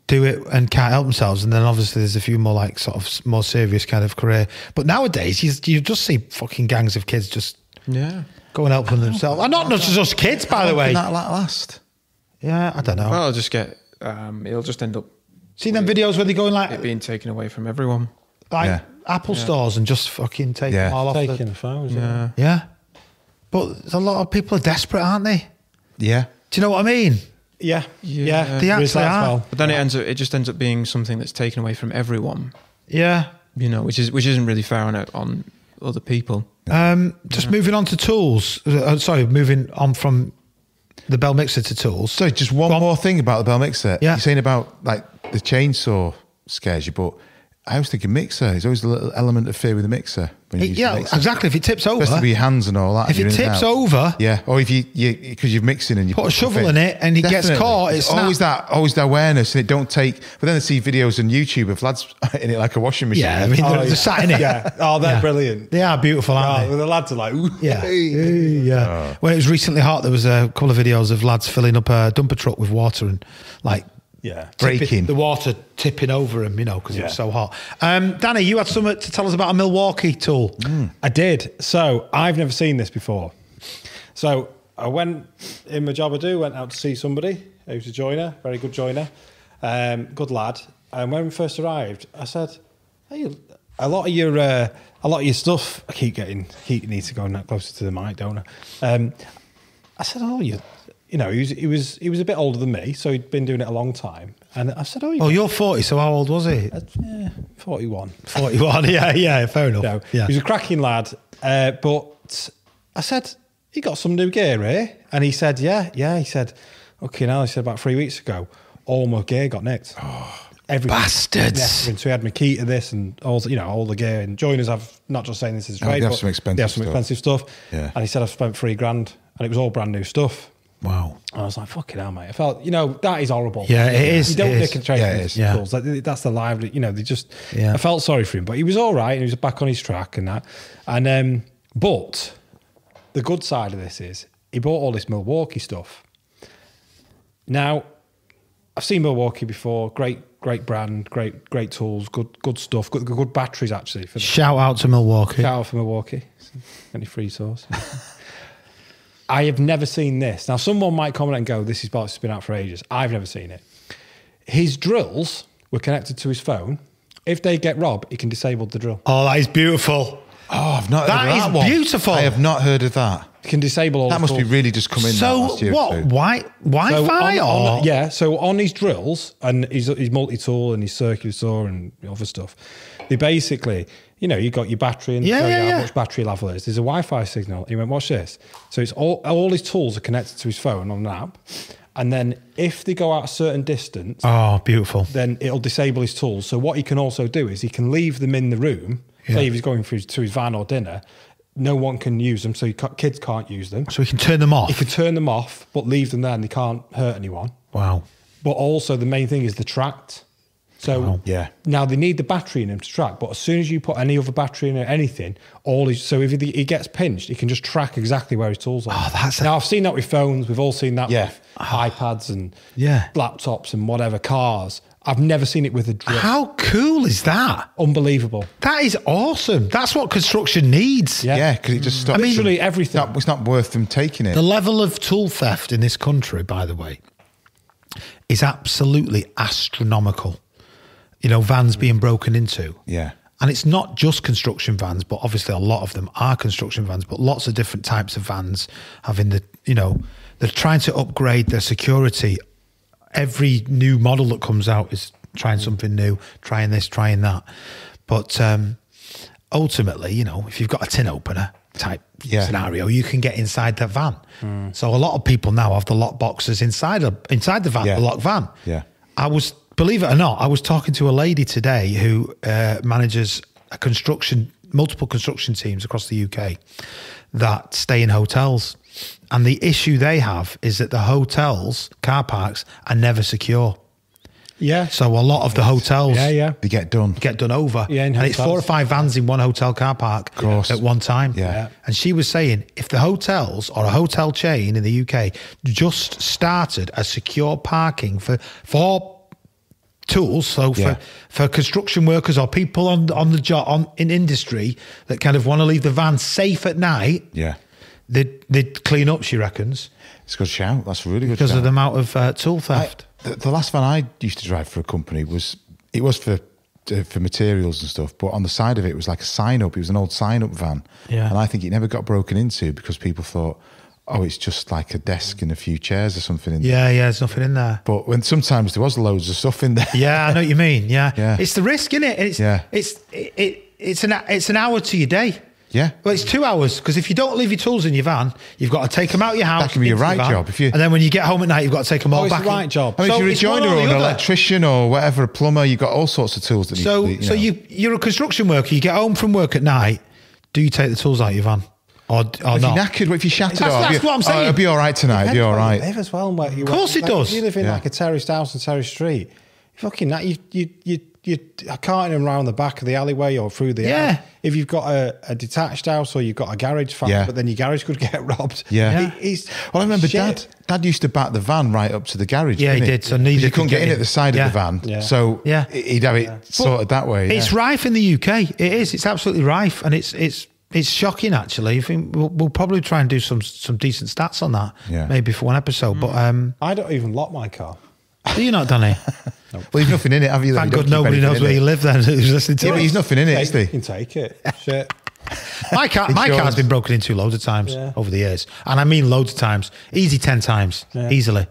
do it and can't help themselves, and then obviously there's a few more like sort of more serious kind of career. But nowadays, you you just see fucking gangs of kids just Yeah. go and help them themselves. And not not just kids, by the How way. can that la- last? Yeah, I don't know. Well, it'll just get. Um, it'll just end up Seen them videos where they're going like it being taken away from everyone. like Yeah. Apple stores and just fucking take Yeah. them all off. Taking The, the phones. Yeah. yeah, but a lot of people are desperate, aren't they? Yeah. Do you know what I mean? Yeah. Yeah. Yeah. They actually are. well. But then it ends up it just ends up being something that's taken away from everyone. Yeah. You know, which is which isn't really fair on it on other people. Um, just moving on to tools. Uh, sorry, moving on from the Belle Mixer to tools. So just one more thing about the Belle Mixer. Yeah. You're saying about like the chainsaw scares you, but I was thinking mixer. There's always a little element of fear with the mixer. When you use the yeah, mixer. exactly. If it tips over, Especially your hands and all that. If it tips over- yeah, or if you you because you're mixing and you Put a shovel in it and it gets caught, It's it's always that always that awareness and it don't take. But then I see videos on YouTube of lads [laughs] in it like a washing machine. yeah, I mean, Oh, they're, yeah. sat in it. [laughs] Yeah. Oh, they're Yeah. brilliant. They are beautiful, aren't Oh, they? the lads are like, Ooh. Yeah, yeah. Oh. When it was recently hot, there was a couple of videos of lads filling up a dumper truck with water and like Yeah. tipping- Breaking. the water tipping over him, you know, because it was so hot. Um, Danny, you had something to tell us about a Milwaukee tool. I did. So I've never seen this before. So I went in my job I do, went out to see somebody who's a joiner, very good joiner, um, good lad. And when we first arrived, I said, "Hey, a lot of your uh, a lot of your stuff. I keep getting keep need to go that closer to the mic, don't I?" Um, I said, "Oh, you." You know, he was he was he was a bit older than me, so he'd been doing it a long time. And I said, "Oh, you Oh, you're 40, so how old was he? uh, yeah, forty-one." 41. [laughs] yeah, yeah, fair enough. No, yeah. he was a cracking lad. Uh, but I said, "You got some new gear here?" And he said, "Yeah, yeah." He said, "Okay, now." He said about three weeks ago, all my gear got nicked. Everything. bastards. Everything. So he had my key to this and all, you know, all the gear. And joiners have not just saying this is Oh, they have but some expensive they have some stuff. expensive stuff. Yeah. And he said, "I've spent three grand, and it was all brand new stuff." Wow. And I was like, fucking hell, mate. I felt, you know, that is horrible. Yeah, it is, You don't it is. Yeah, from it is. Yeah. Like, that's the lively, you know, they just, Yeah. I felt sorry for him, but he was all right and he was back on his track and that. And, um, but the good side of this is he bought all this Milwaukee stuff. Now, I've seen Milwaukee before. Great, great brand, great, great tools, good, good stuff, good, good batteries actually. For the, Shout out to Milwaukee. Shout out for Milwaukee. Any free sauce? [laughs] I have never seen this. Now, someone might comment and go, "This is box has been out for ages." I've never seen it. His drills were connected to his phone. If they get robbed, he can disable the drill. Oh, that is beautiful. Oh, I've not That heard of is that one. beautiful. I have not heard of that. He can disable all. That the must be tools. really just come in that So last year. or what? two. Wi Wi-Fi So on- or on- yeah, so on his drills and his, his multi-tool and his circular saw and other stuff, they basically, you know, you got your battery and Yeah, tell you yeah, how yeah. much battery level is. There's a Wi-Fi signal. He went, watch this. So it's all all his tools are connected to his phone on an app, and then if they go out a certain distance, Oh, beautiful. then it'll disable his tools. So what he can also do is he can leave them in the room. Yeah. Say if he's going through to his van or dinner, no one can use them, so kids can't use them. So he can turn them off. He can turn them off, but leave them there, and they can't hurt anyone. wow. But also the main thing is the tracked. So Wow. Yeah. now they need the battery in them to track. But as soon as you put any other battery in or anything, all his, so if he, he gets pinched, he can just track exactly where his tools are. Oh, that's a- now I've seen that with phones. We've all seen that Yeah. with iPads and Yeah. laptops and whatever cars. I've never seen it with a drill. How cool is that? Unbelievable. That is awesome. That's what construction needs. Yeah. Yeah, because it just stops. mean- Literally everything. It's not, it's not worth them taking it. The level of tool theft in this country, by the way, is absolutely astronomical. You know, vans being broken into. Yeah. And it's not just construction vans, but obviously a lot of them are construction vans, but lots of different types of vans having the, you know, they're trying to upgrade their security. Every new model that comes out is trying something new, trying this, trying that. But um, ultimately, you know, if you've got a tin opener type Yeah. scenario, you can get inside the van. So a lot of people now have the lock boxes inside a, inside the van, Yeah. the lock van. Yeah. I was, believe it or not, I was talking to a lady today who uh, manages a construction, multiple construction teams across the UK that stay in hotels. And the issue they have is that the hotels, car parks, are never secure. Yeah. So a lot of the hotels Yeah, yeah. They get done. get done over. Yeah, in and it's four or five vans in one hotel car park course. at one time. Yeah. Yeah. And she was saying if the hotels or a hotel chain in the UK just started a secure parking for for tools, so Yeah. for for construction workers or people on on the job on in industry that kind of want to leave the van safe at night, Yeah. they'd they'd clean up. She reckons It's a good shout. That's a really good because shout. of the amount of uh, tool I, theft. the, the last van I used to drive for a company was it was for uh, for materials and stuff, but on the side of it was like a sign up. It was an old sign up van, Yeah. And I think it never got broken into because people thought, oh, it's just like a desk and a few chairs or something in there. Yeah, yeah, there's nothing in there. But when sometimes there was loads of stuff in there. Yeah, I know what you mean. Yeah, [laughs] Yeah. it's the risk, isn't it? It's Yeah. it's it, it it's an it's an hour to your day. Yeah. Well, it's two hours because if you don't leave your tools in your van, you've got to take them out of your house. That can be a right van, job. If you- and then when you get home at night, you've got to take them all Oh, it's back. the in. right job. I mean, So if you're a joiner or or an electrician or whatever, a plumber, you've got all sorts of tools that So, need. so know. you you're a construction worker. You get home from work at night. Do you take the tools out of your van, or or If you're not? knackered, what if you shattered That's- it off? that's you- what I'm Oh, saying. it'll be all right tonight. It'll be Depends all where you right. live as well. and Where you Of course it like, does. If you live in Yeah. like a terraced house and terraced street, you fucking that you you you you are carting them around the back of the alleyway or through the Yeah. house. If you've got a, a detached house or you've got a garage, fine, Yeah. but then your garage could [laughs] get robbed. Yeah. It- it's Well, I remember shit. Dad. Dad used to back the van right up to the garage. Yeah, he didn't did, so 'Cause neither you could couldn't get get in in. at the side Yeah. of the van. Yeah. So Yeah. he'd have it sorted that way. It's rife in the UK. It is. It's absolutely rife, and it's it's it's shocking. Actually, I think we'll, we'll probably try and do some some decent stats on that. Yeah. maybe for one episode. But um, I don't even lock my car. do you not, Danny? [laughs] Well, there's nothing in it, have you? Thank you God nobody knows where it? you live. Then who's [laughs] listening to Yeah, but there's nothing in it, is Take- you can take it. [laughs] Shit. My car, my car's been broken into loads of times Yeah. over the years, and I mean loads of times, easy ten times, Yeah. easily.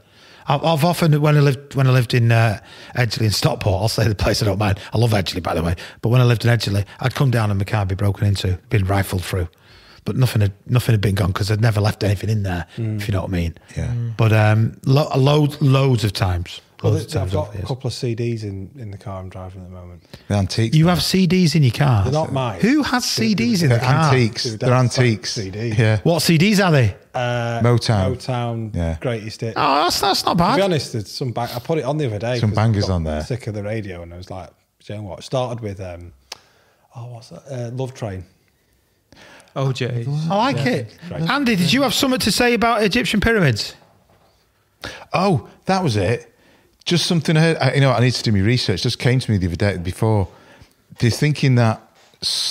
I've, I've often when I lived when I lived in uh, Edgeley and Stockport, I'll say the place I don't mind. I love Edgeley, by the way, but when I lived in Edgeley, I'd come down and my car would be broken into, been rifled through, but nothing had nothing had been gone because I'd never left anything in there. If you know what I mean. Yeah. But um, lo- loads loads of times. Well, Loads of I've got a couple of CDs in, in the car I'm driving at the moment. The antiques. You have CDs in your car. They're not mine. Who has CDs in the They're car? antiques. They're that's like antiques. CD. Yeah. What CDs are they? Uh, Motown. Motown, Yeah. greatest hit. Oh, that's that's not bad. To be bad. honest, there's some bang- I put it on the other day. Some 'cause I bangers got on there. Sick of the radio, and I was like, "Do you know what?" It started with, um, oh, what's that? Uh, Love Train. OJ. I like it. Andy, did you have something to say about Egyptian pyramids? Oh, that was it. Just something I heard. I, you know, I need to do my research. Just came to me the other day before. They're thinking that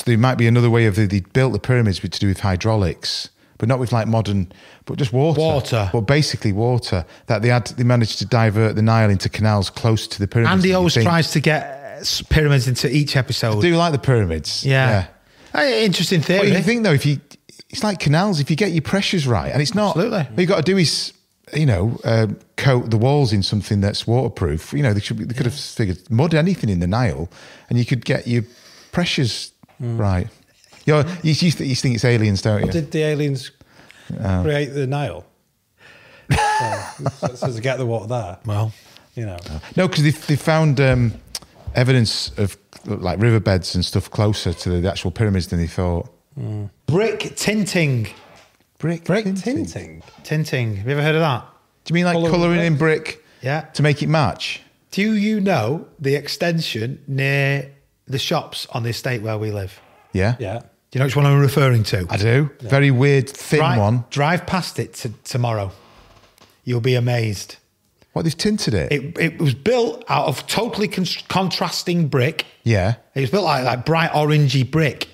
there might be another way of they, they built the pyramids to do with hydraulics, but not with like modern, but just water. Water. But basically water. That they had. They managed to divert the Nile into canals close to the pyramids. Andy always tries to get uh, pyramids into each episode. I do you like the pyramids. yeah. Hey, interesting What theory. you think though, if you, it's like canals. If you get your pressures right, and it's not, Absolutely. All you got to do is, you know, uh, coat the walls in something that's waterproof. You know, they should. Be, they could have figured mud anything in the Nile, and you could get your pressures Hmm. right. You're, you, you, th- you think it's aliens, don't you? Did the aliens Oh. create the Nile? [laughs] so, so to get the water there, well, you know. No, because they, they found um, evidence of like riverbeds and stuff closer to the actual pyramids than they thought. brick tinting. Brick, Brick tinting. tinting. Tinting. Have you ever heard of that? Do you mean like Colouring colouring in brick Yeah. to make it match? Do you know the extension near the shops on the estate where we live? Yeah, Yeah. Do you know which one I'm referring to? I do. Very weird, thin drive, one. Drive past it to, tomorrow. You'll be amazed. What they've tinted it? It, it was built out of totally con- contrasting brick. yeah. It was built like, like bright orangey brick,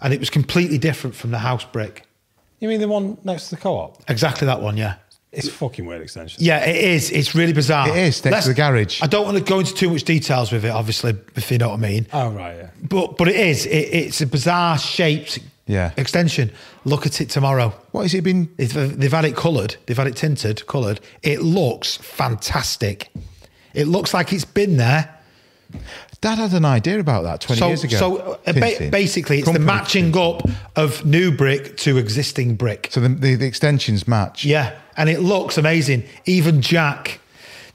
and it was completely different from the house brick. You mean the one next to the co-op? Exactly that one, yeah. It's a fucking weird extension. Yeah, it is. It's really bizarre. It is, next to the garage. I don't want to go into too much details with it, obviously, if you know what I mean. Oh right, yeah. But but it is. It, it's a bizarre shaped Yeah. extension. Look at it tomorrow. What has it been? It's, they've had it coloured. They've had it tinted, coloured. It looks fantastic. It looks like it's been there. Dad had an idea about that 20 so years ago. so uh, ba- basically, it's the matching up of new brick to existing brick. So the, the, the extensions match. Yeah, and it looks amazing. Even Jack,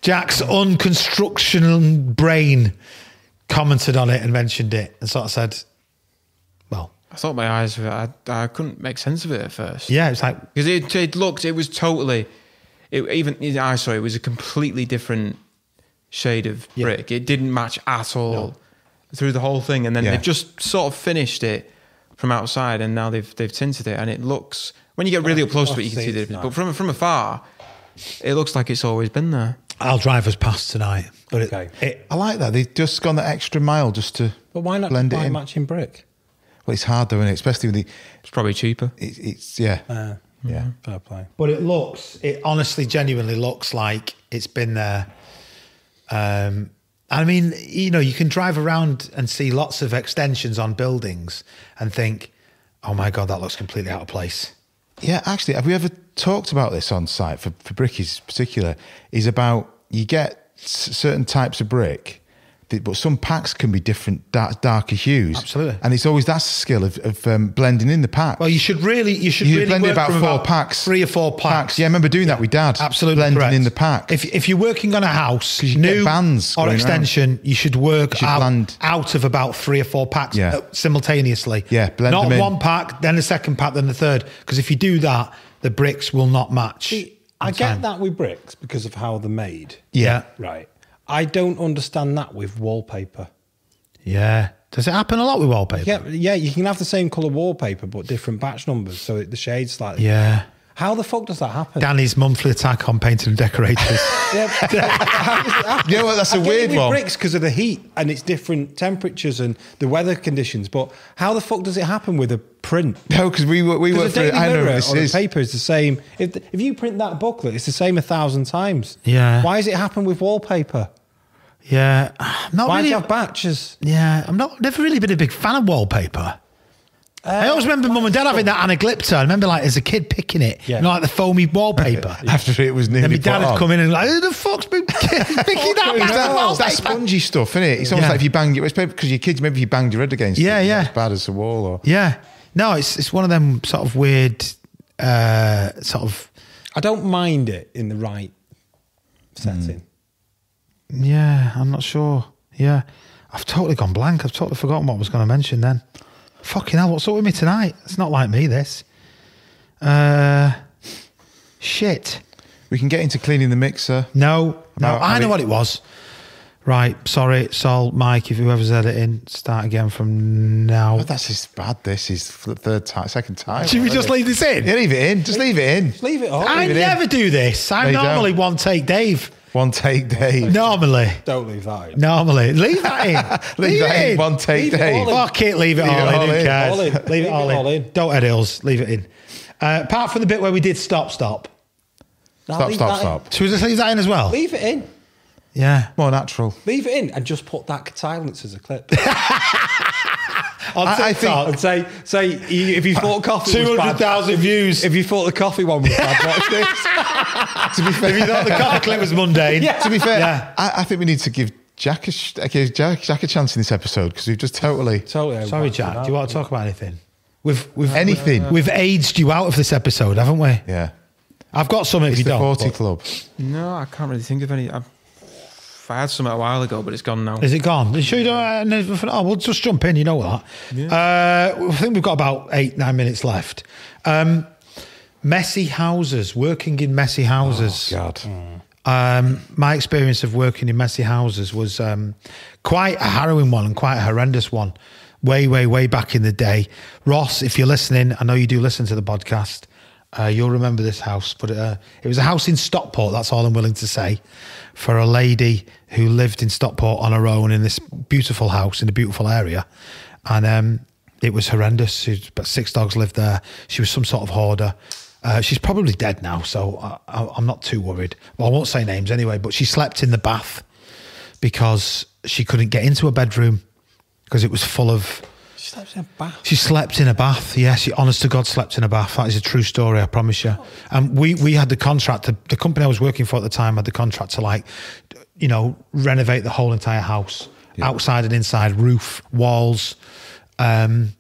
Jack's unconstruction brain, commented on it and mentioned it, and sort of said, "Well, I thought my eyes were. I, I couldn't make sense of it at first. yeah, it's like because it, it looked. It was totally. It even I saw it was a completely different shade of Yeah. brick. It didn't match at all through the whole thing, and then Yeah. they've just sort of finished it from outside, and now they've they've tinted it, and it looks. When you get really up close to it, you can see the it's difference. nice. But from from afar, it looks like it's always been there. I'll drive us past tonight." But it, Okay. it I like that. They've just gone that extra mile just to But why not blend it in. matching brick? Well, it's hard though, isn't it? Especially with the. It's probably cheaper. It, it's yeah, Uh, yeah. fair play. but it looks, it honestly, genuinely looks like it's been there Um, I mean, you know, you can drive around and see lots of extensions on buildings and think, "Oh my god, that looks completely out of place." Yeah, actually, have we ever talked about this on site for, for brickies particular? Is about you get certain types of brick, but some packs can be different, dark, darker hues. Absolutely. And it's always that skill of, of um, blending in the pack. Well, you should really, you should you really blend work about four about packs. three or four packs. Yeah, I remember doing that with dad. Absolutely Blending correct. in the pack. If if you're working on a house, you new bands or going extension, you should work You should out, out of about three or four packs Yeah. uh, simultaneously. Yeah, blend not them in. one pack, then the second pack, then the third. Because if you do that, the bricks will not match. See, I get time. that with bricks because of how they're made. Yeah, Right. I don't understand that with wallpaper. yeah. Does it happen a lot with wallpaper? Yeah, yeah, you can have the same colour wallpaper but different batch numbers, so the shades slightly. Yeah. How the fuck does that happen? Danny's monthly attack on painting and decorators. [laughs] Yeah, how does it happen? You know what, that's I a get it weird with one. Bricks because of the heat and it's different temperatures and the weather conditions. But how the fuck does it happen with a print? no, because we were- we Because work the for. Daily I know Mirror this or the is. paper is the same. If if you print that booklet, it's the same a thousand times. Yeah. Why does it happen with wallpaper? yeah, I'm not Why do really. you have batches? Yeah, I'm not. Never really been a big fan of wallpaper. I always remember mum and dad having that anaglypta. I remember like as a kid picking it, Yeah. you know, like the foamy wallpaper. [laughs] After it was nearly And my dad would on. come in and like, who the fuck's been [laughs] picking that [laughs] It's that, it's that spongy stuff, isn't it? It's almost Yeah. like if you bang your, because your kids, maybe if you banged your head against Yeah, it, it's yeah. not as bad as the wall or. Yeah, no, it's it's one of them sort of weird, uh, sort of I don't mind it in the right setting. yeah. I'm not sure. Yeah, I've totally gone blank. I've totally forgotten what I was going to mention. Then, fucking hell, what's up with me tonight? It's not like me. This, uh, shit. We can get into cleaning the mixer. No, no, About I know what it was. Right, sorry, Sol, Mike, if whoever's editing, start again from now. Oh, that's his bad. This is the third time, second time. Should we just leave this in? Yeah, leave it in. Just leave it in. Leave it on. I leave it in. never do this. I'm you don't. normally one take Dave. One take, Dave. Normally. Don't leave that in. Normally. [laughs] Leave that in. Leave that it in. One take, Leave Dave. Fuck it, leave it Leave all it in. all Who cares? All in. Leave it Leave it all all in. in. Don't edit us. Leave it in. Uh, apart from the bit where we did stop, stop. No, Stop, leave stop, in. stop. Should we just leave that in as well? Leave it in. Yeah. More natural. Leave it in and just put that silence as a clip. [laughs] On I- I think- TikTok, and say, say if you thought uh, coffee 200,000 views. if you thought the coffee one was bad, watch this. [laughs] to be fair, If you thought the coffee clip was mundane. Yeah. to be fair, Yeah. I, I think we need to give Jack a, sh- okay, Jack, Jack a chance in this episode because we've just totally Totally. Sorry, Jack. Do you want to talk about anything? We've, we've Anything. We've aged you out of this episode, haven't we? yeah. I've got some if you the don't. forty but- club. No, I can't really think of any. I've, I had some a while ago, but it's gone now. Is it gone? Are You sure you don't? Oh, we'll just jump in. You know that. Uh, I think we've got about eight, nine minutes left. Um, messy houses, working in messy houses. God. Um, my experience of working in messy houses was um, quite a harrowing one and quite a horrendous one. Way, way, way back in the day. Ross, if you're listening, I know you do listen to the podcast. Uh, you'll remember this house, but uh, it was a house in Stockport. That's all I'm willing to say. For a lady who lived in Stockport on her own in this beautiful house in a beautiful area, and um, it was horrendous. About six dogs lived there. She was some sort of hoarder. Uh, she's probably dead now, so I, I'm not too worried. Well, I won't say names anyway, but she slept in the bath because she couldn't get into a bedroom because it was full of. She slept in a bath. She slept in a bath. Yeah, she honest to God slept in a bath. That is a true story, I promise you. And we we had the contract. To, the company I was working for at the time had the contract to like, you know, renovate the whole entire house, outside and inside, roof, walls, um,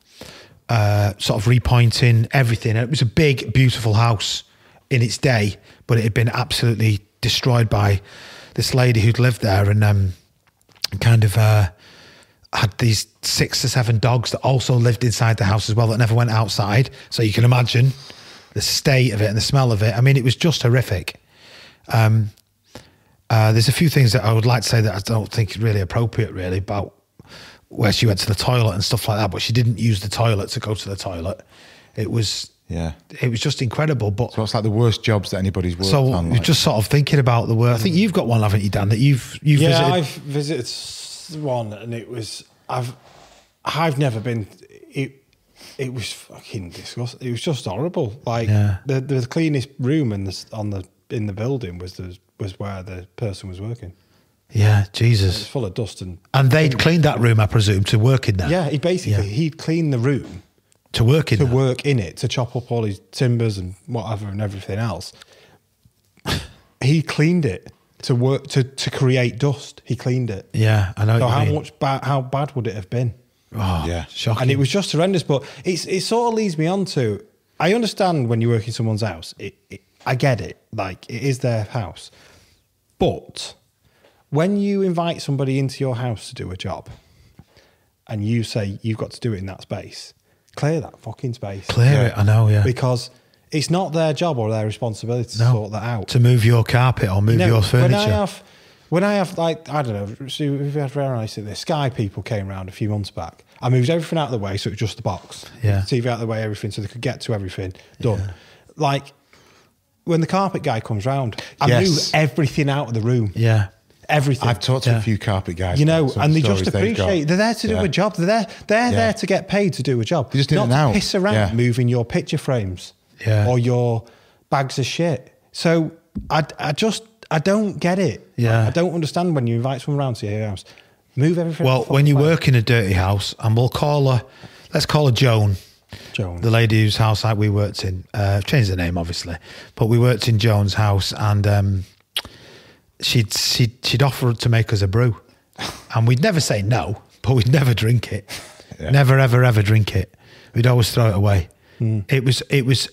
uh, sort of repointing everything. And it was a big, beautiful house in its day, but it had been absolutely destroyed by this lady who'd lived there and um, kind of. Uh, had these six or seven dogs that also lived inside the house as well that never went outside. So you can imagine the state of it and the smell of it. I mean, it was just horrific. Um, uh, there's a few things that I would like to say that I don't think is really appropriate, really, about where she went to the toilet and stuff like that. But she didn't use the toilet to go to the toilet. It was, Yeah. it was just incredible. But So it's like the worst jobs that anybody's worked so on. you're like. just sort of thinking about the work. I think you've got one, haven't you, Dan? That you've you've Yeah, visited. I've visited one, and it was I've I've never been. It it was fucking disgusting. It was just horrible. Like Yeah. the the cleanest room in the on the in the building was the was where the person was working. Yeah, It's Jesus. full of dust and And they'd cleaned that room, I presume, to work in there. yeah. He basically Yeah. he'd clean the room To work in to there. work in it to chop up all his timbers and whatever and everything else. [laughs] he cleaned it to work to to create dust. He cleaned it. Yeah, I know. So how mean. much bad? How bad would it have been? Oh, Yeah. shocking. And it was just horrendous. But it's it sort of leads me on to I understand when you work in someone's house. It, it, I get it. Like it is their house. But when you invite somebody into your house to do a job, and you say you've got to do it in that space, clear that fucking space. clear it. I know. Yeah. Because it's not their job or their responsibility to No. sort that out. to move your carpet or move your When furniture. I have, when I have like I don't know, see if we had very nice the Sky people came around a few months back. I moved everything out of the way, so it was just the box. Yeah. TV out of the way, everything, so they could get to everything done. Like when the carpet guy comes round, I Yes. move everything out of the room. yeah. Everything. I've talked to Yeah. a few carpet guys. you know, and they just appreciate. They're there to do Yeah. a job. They're there. They're Yeah. there to get paid to do a job. They just in not and to piss around Yeah. moving your picture frames Yeah. or your bags of shit. So I, I just I don't get it. Yeah. I don't understand when you invite someone around to your house. Move everything. Well, when you work in a dirty house, and we'll call her, let's call her Joan, Joan. the lady whose house like we worked in. Uh, changed the name, obviously, but we worked in Joan's house, and um, she'd she'd she'd offer to make us a brew, [laughs] and we'd never say no, but we'd never drink it, [laughs] never ever ever drink it. We'd always throw it away. It was it was,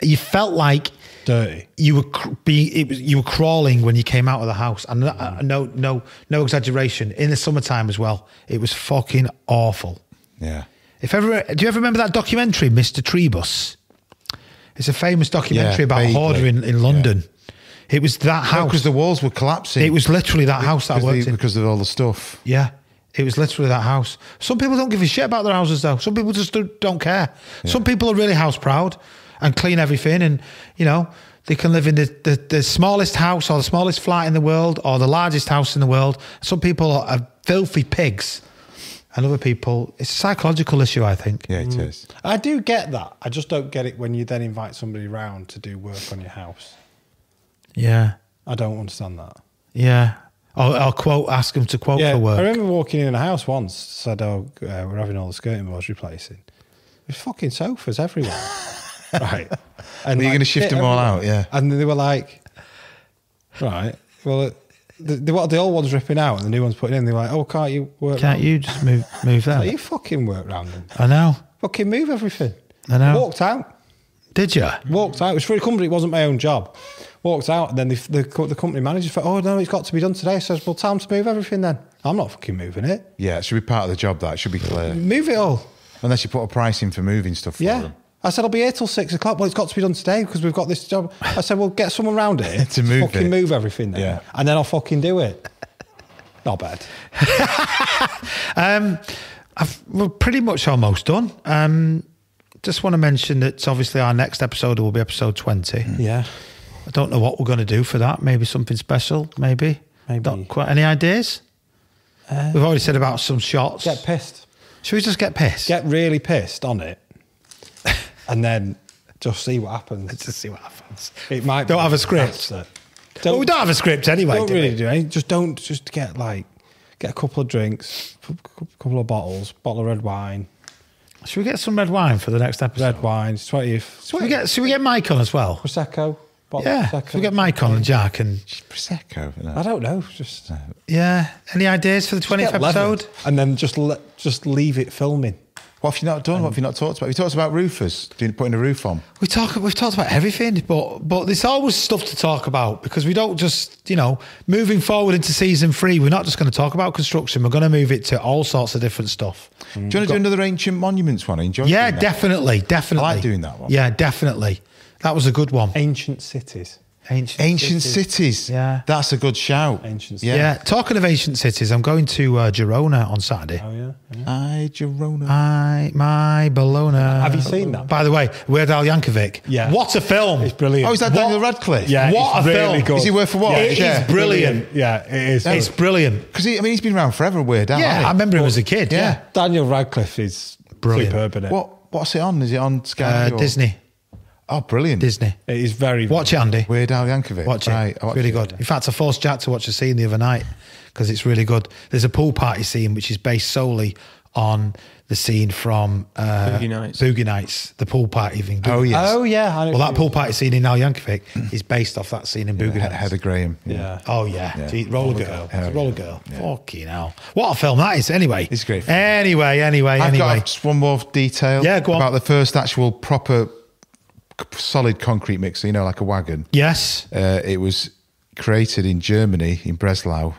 you felt like dirty. you were be it was you were crawling when you came out of the house and uh, no no no exaggeration in the summertime as well it was fucking awful Yeah. if ever do you ever remember that documentary mr trebus it's a famous documentary Yeah, about vaguely. hoarder in, in london it was that house Because the walls were collapsing. it was literally that house that I because, worked the- in because of all the stuff. yeah it was literally that house. Some people don't give a shit about their houses, though. Some people just do, don't care. Some people are really house proud and clean everything, and you know they can live in the, the, the smallest house or the smallest flat in the world or the largest house in the world. Some people are, are filthy pigs, and other people it's a psychological issue. I think. Yeah, it is. I do get that. I just don't get it when you then invite somebody round to do work on your house. Yeah, I don't understand that. yeah. I'll quote, ask them to quote Yeah, for work. I remember walking in a house once, said, "Oh, uh, we're having all the skirting boards replacing." There's fucking sofas everywhere, [laughs] right? [laughs] And Were you gonna shift them all out? Yeah. And they were like, "Right, well, the, the, the old ones ripping out and the new ones putting in." They're like, "Oh, can't you work? Can't round- you just move [laughs] move Like, that? you fucking work round them. I know. Fucking move everything." I know. Walked out. Did you? Walked out. It was for a company. It wasn't my own job. Walked out, and then the, the, the company manager said, "Oh no, it's got to be done today." Says, "Well, time to move everything then." I'm not fucking moving it. Yeah, it should be part of the job. That it should be clear. Move it all. Unless you put a price in for moving stuff. For Yeah. them. I said I'll be here till six o'clock. Well, it's got to be done today because we've got this job. I said, well, get someone round here [laughs] To move fucking it. move everything Yeah. and then I'll fucking do it. [laughs] Not bad. [laughs] Um, I've, we're pretty much almost done. Um, just want to mention that obviously our next episode will be episode 20. Yeah. I don't know what we're going to do for that. Maybe something special, maybe. Maybe. Not quite. Any ideas? We've already said about some shots. Get pissed. Should we just get pissed? Get really pissed on it, and then just see what happens. Let's [laughs] just see what happens. It might Don't be have a script. disaster. well, we don't have a script anyway. Don't do really we? do anything. Just don't. Just get like get a couple of drinks, a couple of bottles, bottle of red wine. Should we get some red wine for the next episode? Red wine. It's twentieth. Should we get, should we get Mike on as well? prosecco? Bottle Yeah. prosecco. Should we get Mike on and Jack and Prosecco. isn't? I don't know. Just yeah. Any ideas for the twentieth get leathered episode? and then just let just leave it filming. What have you not done? what have you not talked about? You talked about roofers doing putting a roof on. We talk. We've talked about everything, but but there's always stuff to talk about because we don't just you know moving forward into season three. We're not just going to talk about construction. We're going to move it to all sorts of different stuff. Do you want to do another ancient monuments one? I enjoy. Yeah, doing that. definitely, definitely. I like doing that one. Yeah, definitely. That was a good one. Ancient cities. Ancient, Ancient cities. Yeah. that's a good shout. Ancient Yeah. Yeah. Talking of ancient cities, I'm going to uh, Girona on Saturday. Oh yeah. yeah. I Girona. My my Bologna. Have you seen that? By the way, Weird Al Yankovic. Yeah. What a film! It's brilliant. oh, is that What- Daniel Radcliffe? Yeah, What it's a really film. good. Is he worth for what? It Yeah. is brilliant. Yeah, it is. It's good. brilliant. Because I mean, he's been around forever. Weird Al. Yeah, I he? remember him as a kid. Yeah. Yeah. Daniel Radcliffe is Brilliant. superb in it. What What's it on? Is it on Sky? Uh, or- Disney. Oh, brilliant. Disney. It is very Watch it, Andy. Weird Al Yankovic. Watch it. Right, it's watch really it. good. In fact, I forced Jack to watch a scene the other night because it's really good. There's a pool party scene which is based solely on the scene from uh, Boogie Nights. Boogie Nights, the pool party thing. Oh, yes. Oh yeah, Well, that pool party scene in Al Yankovic is based off that scene in Boogie He- Nights. Heather Graham. Yeah. Oh yeah, Yeah. Gee, Roller, Girl. Girl. It's a Hell Roller yeah. Girl. Fucking hell! What a film that is. Anyway, It's a great film. Anyway, anyway, I've anyway. got just one more detail. Yeah, go on. About the first actual proper c- solid concrete mixer, you know, like a wagon. yes. Uh, it was created in Germany, in Breslau,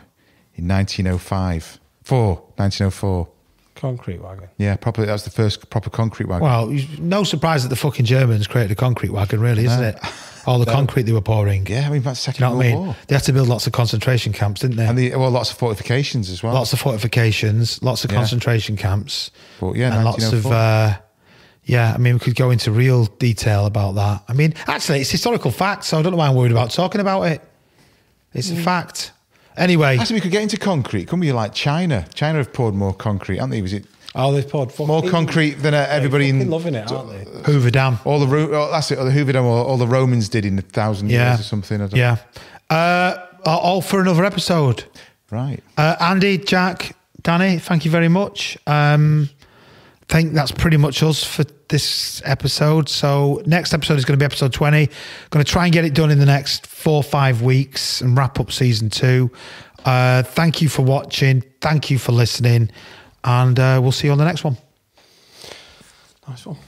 in 1905. Four, 1904. concrete wagon. Yeah, probably that was the first proper concrete wagon. Well, no surprise that the fucking Germans created a concrete wagon, really, isn't it? All the [laughs] concrete they were pouring. yeah, I mean, that's Do Second you know what I mean? War. They had to build lots of concentration camps, didn't they? And the, well, lots of fortifications as well. lots of fortifications, lots of Yeah. concentration camps. But yeah, and lots of uh, yeah. I mean, we could go into real detail about that. I mean, actually, it's historical fact, so I don't know why I'm worried about talking about it. It's Mm. a fact. Anyway, Actually, we could get into concrete. Couldn't we like China? China have poured more concrete, haven't they? Was it Oh, they've poured fucking, more concrete than uh, everybody in loving it, aren't they? Hoover Dam. all the oh, that's it, all the Hoover Dam, all, all the Romans did in a thousand Yeah, years or something. I don't yeah. Uh, all for another episode. Right. Uh, Andy, Jack, Danny, thank you very much. Um, I think that's pretty much us for this episode. So next episode is going to be episode 20. Going to try and get it done in the next four or five weeks and wrap up season two. Uh, thank you for watching. Thank you for listening. And uh, we'll see you on the next one. Nice one.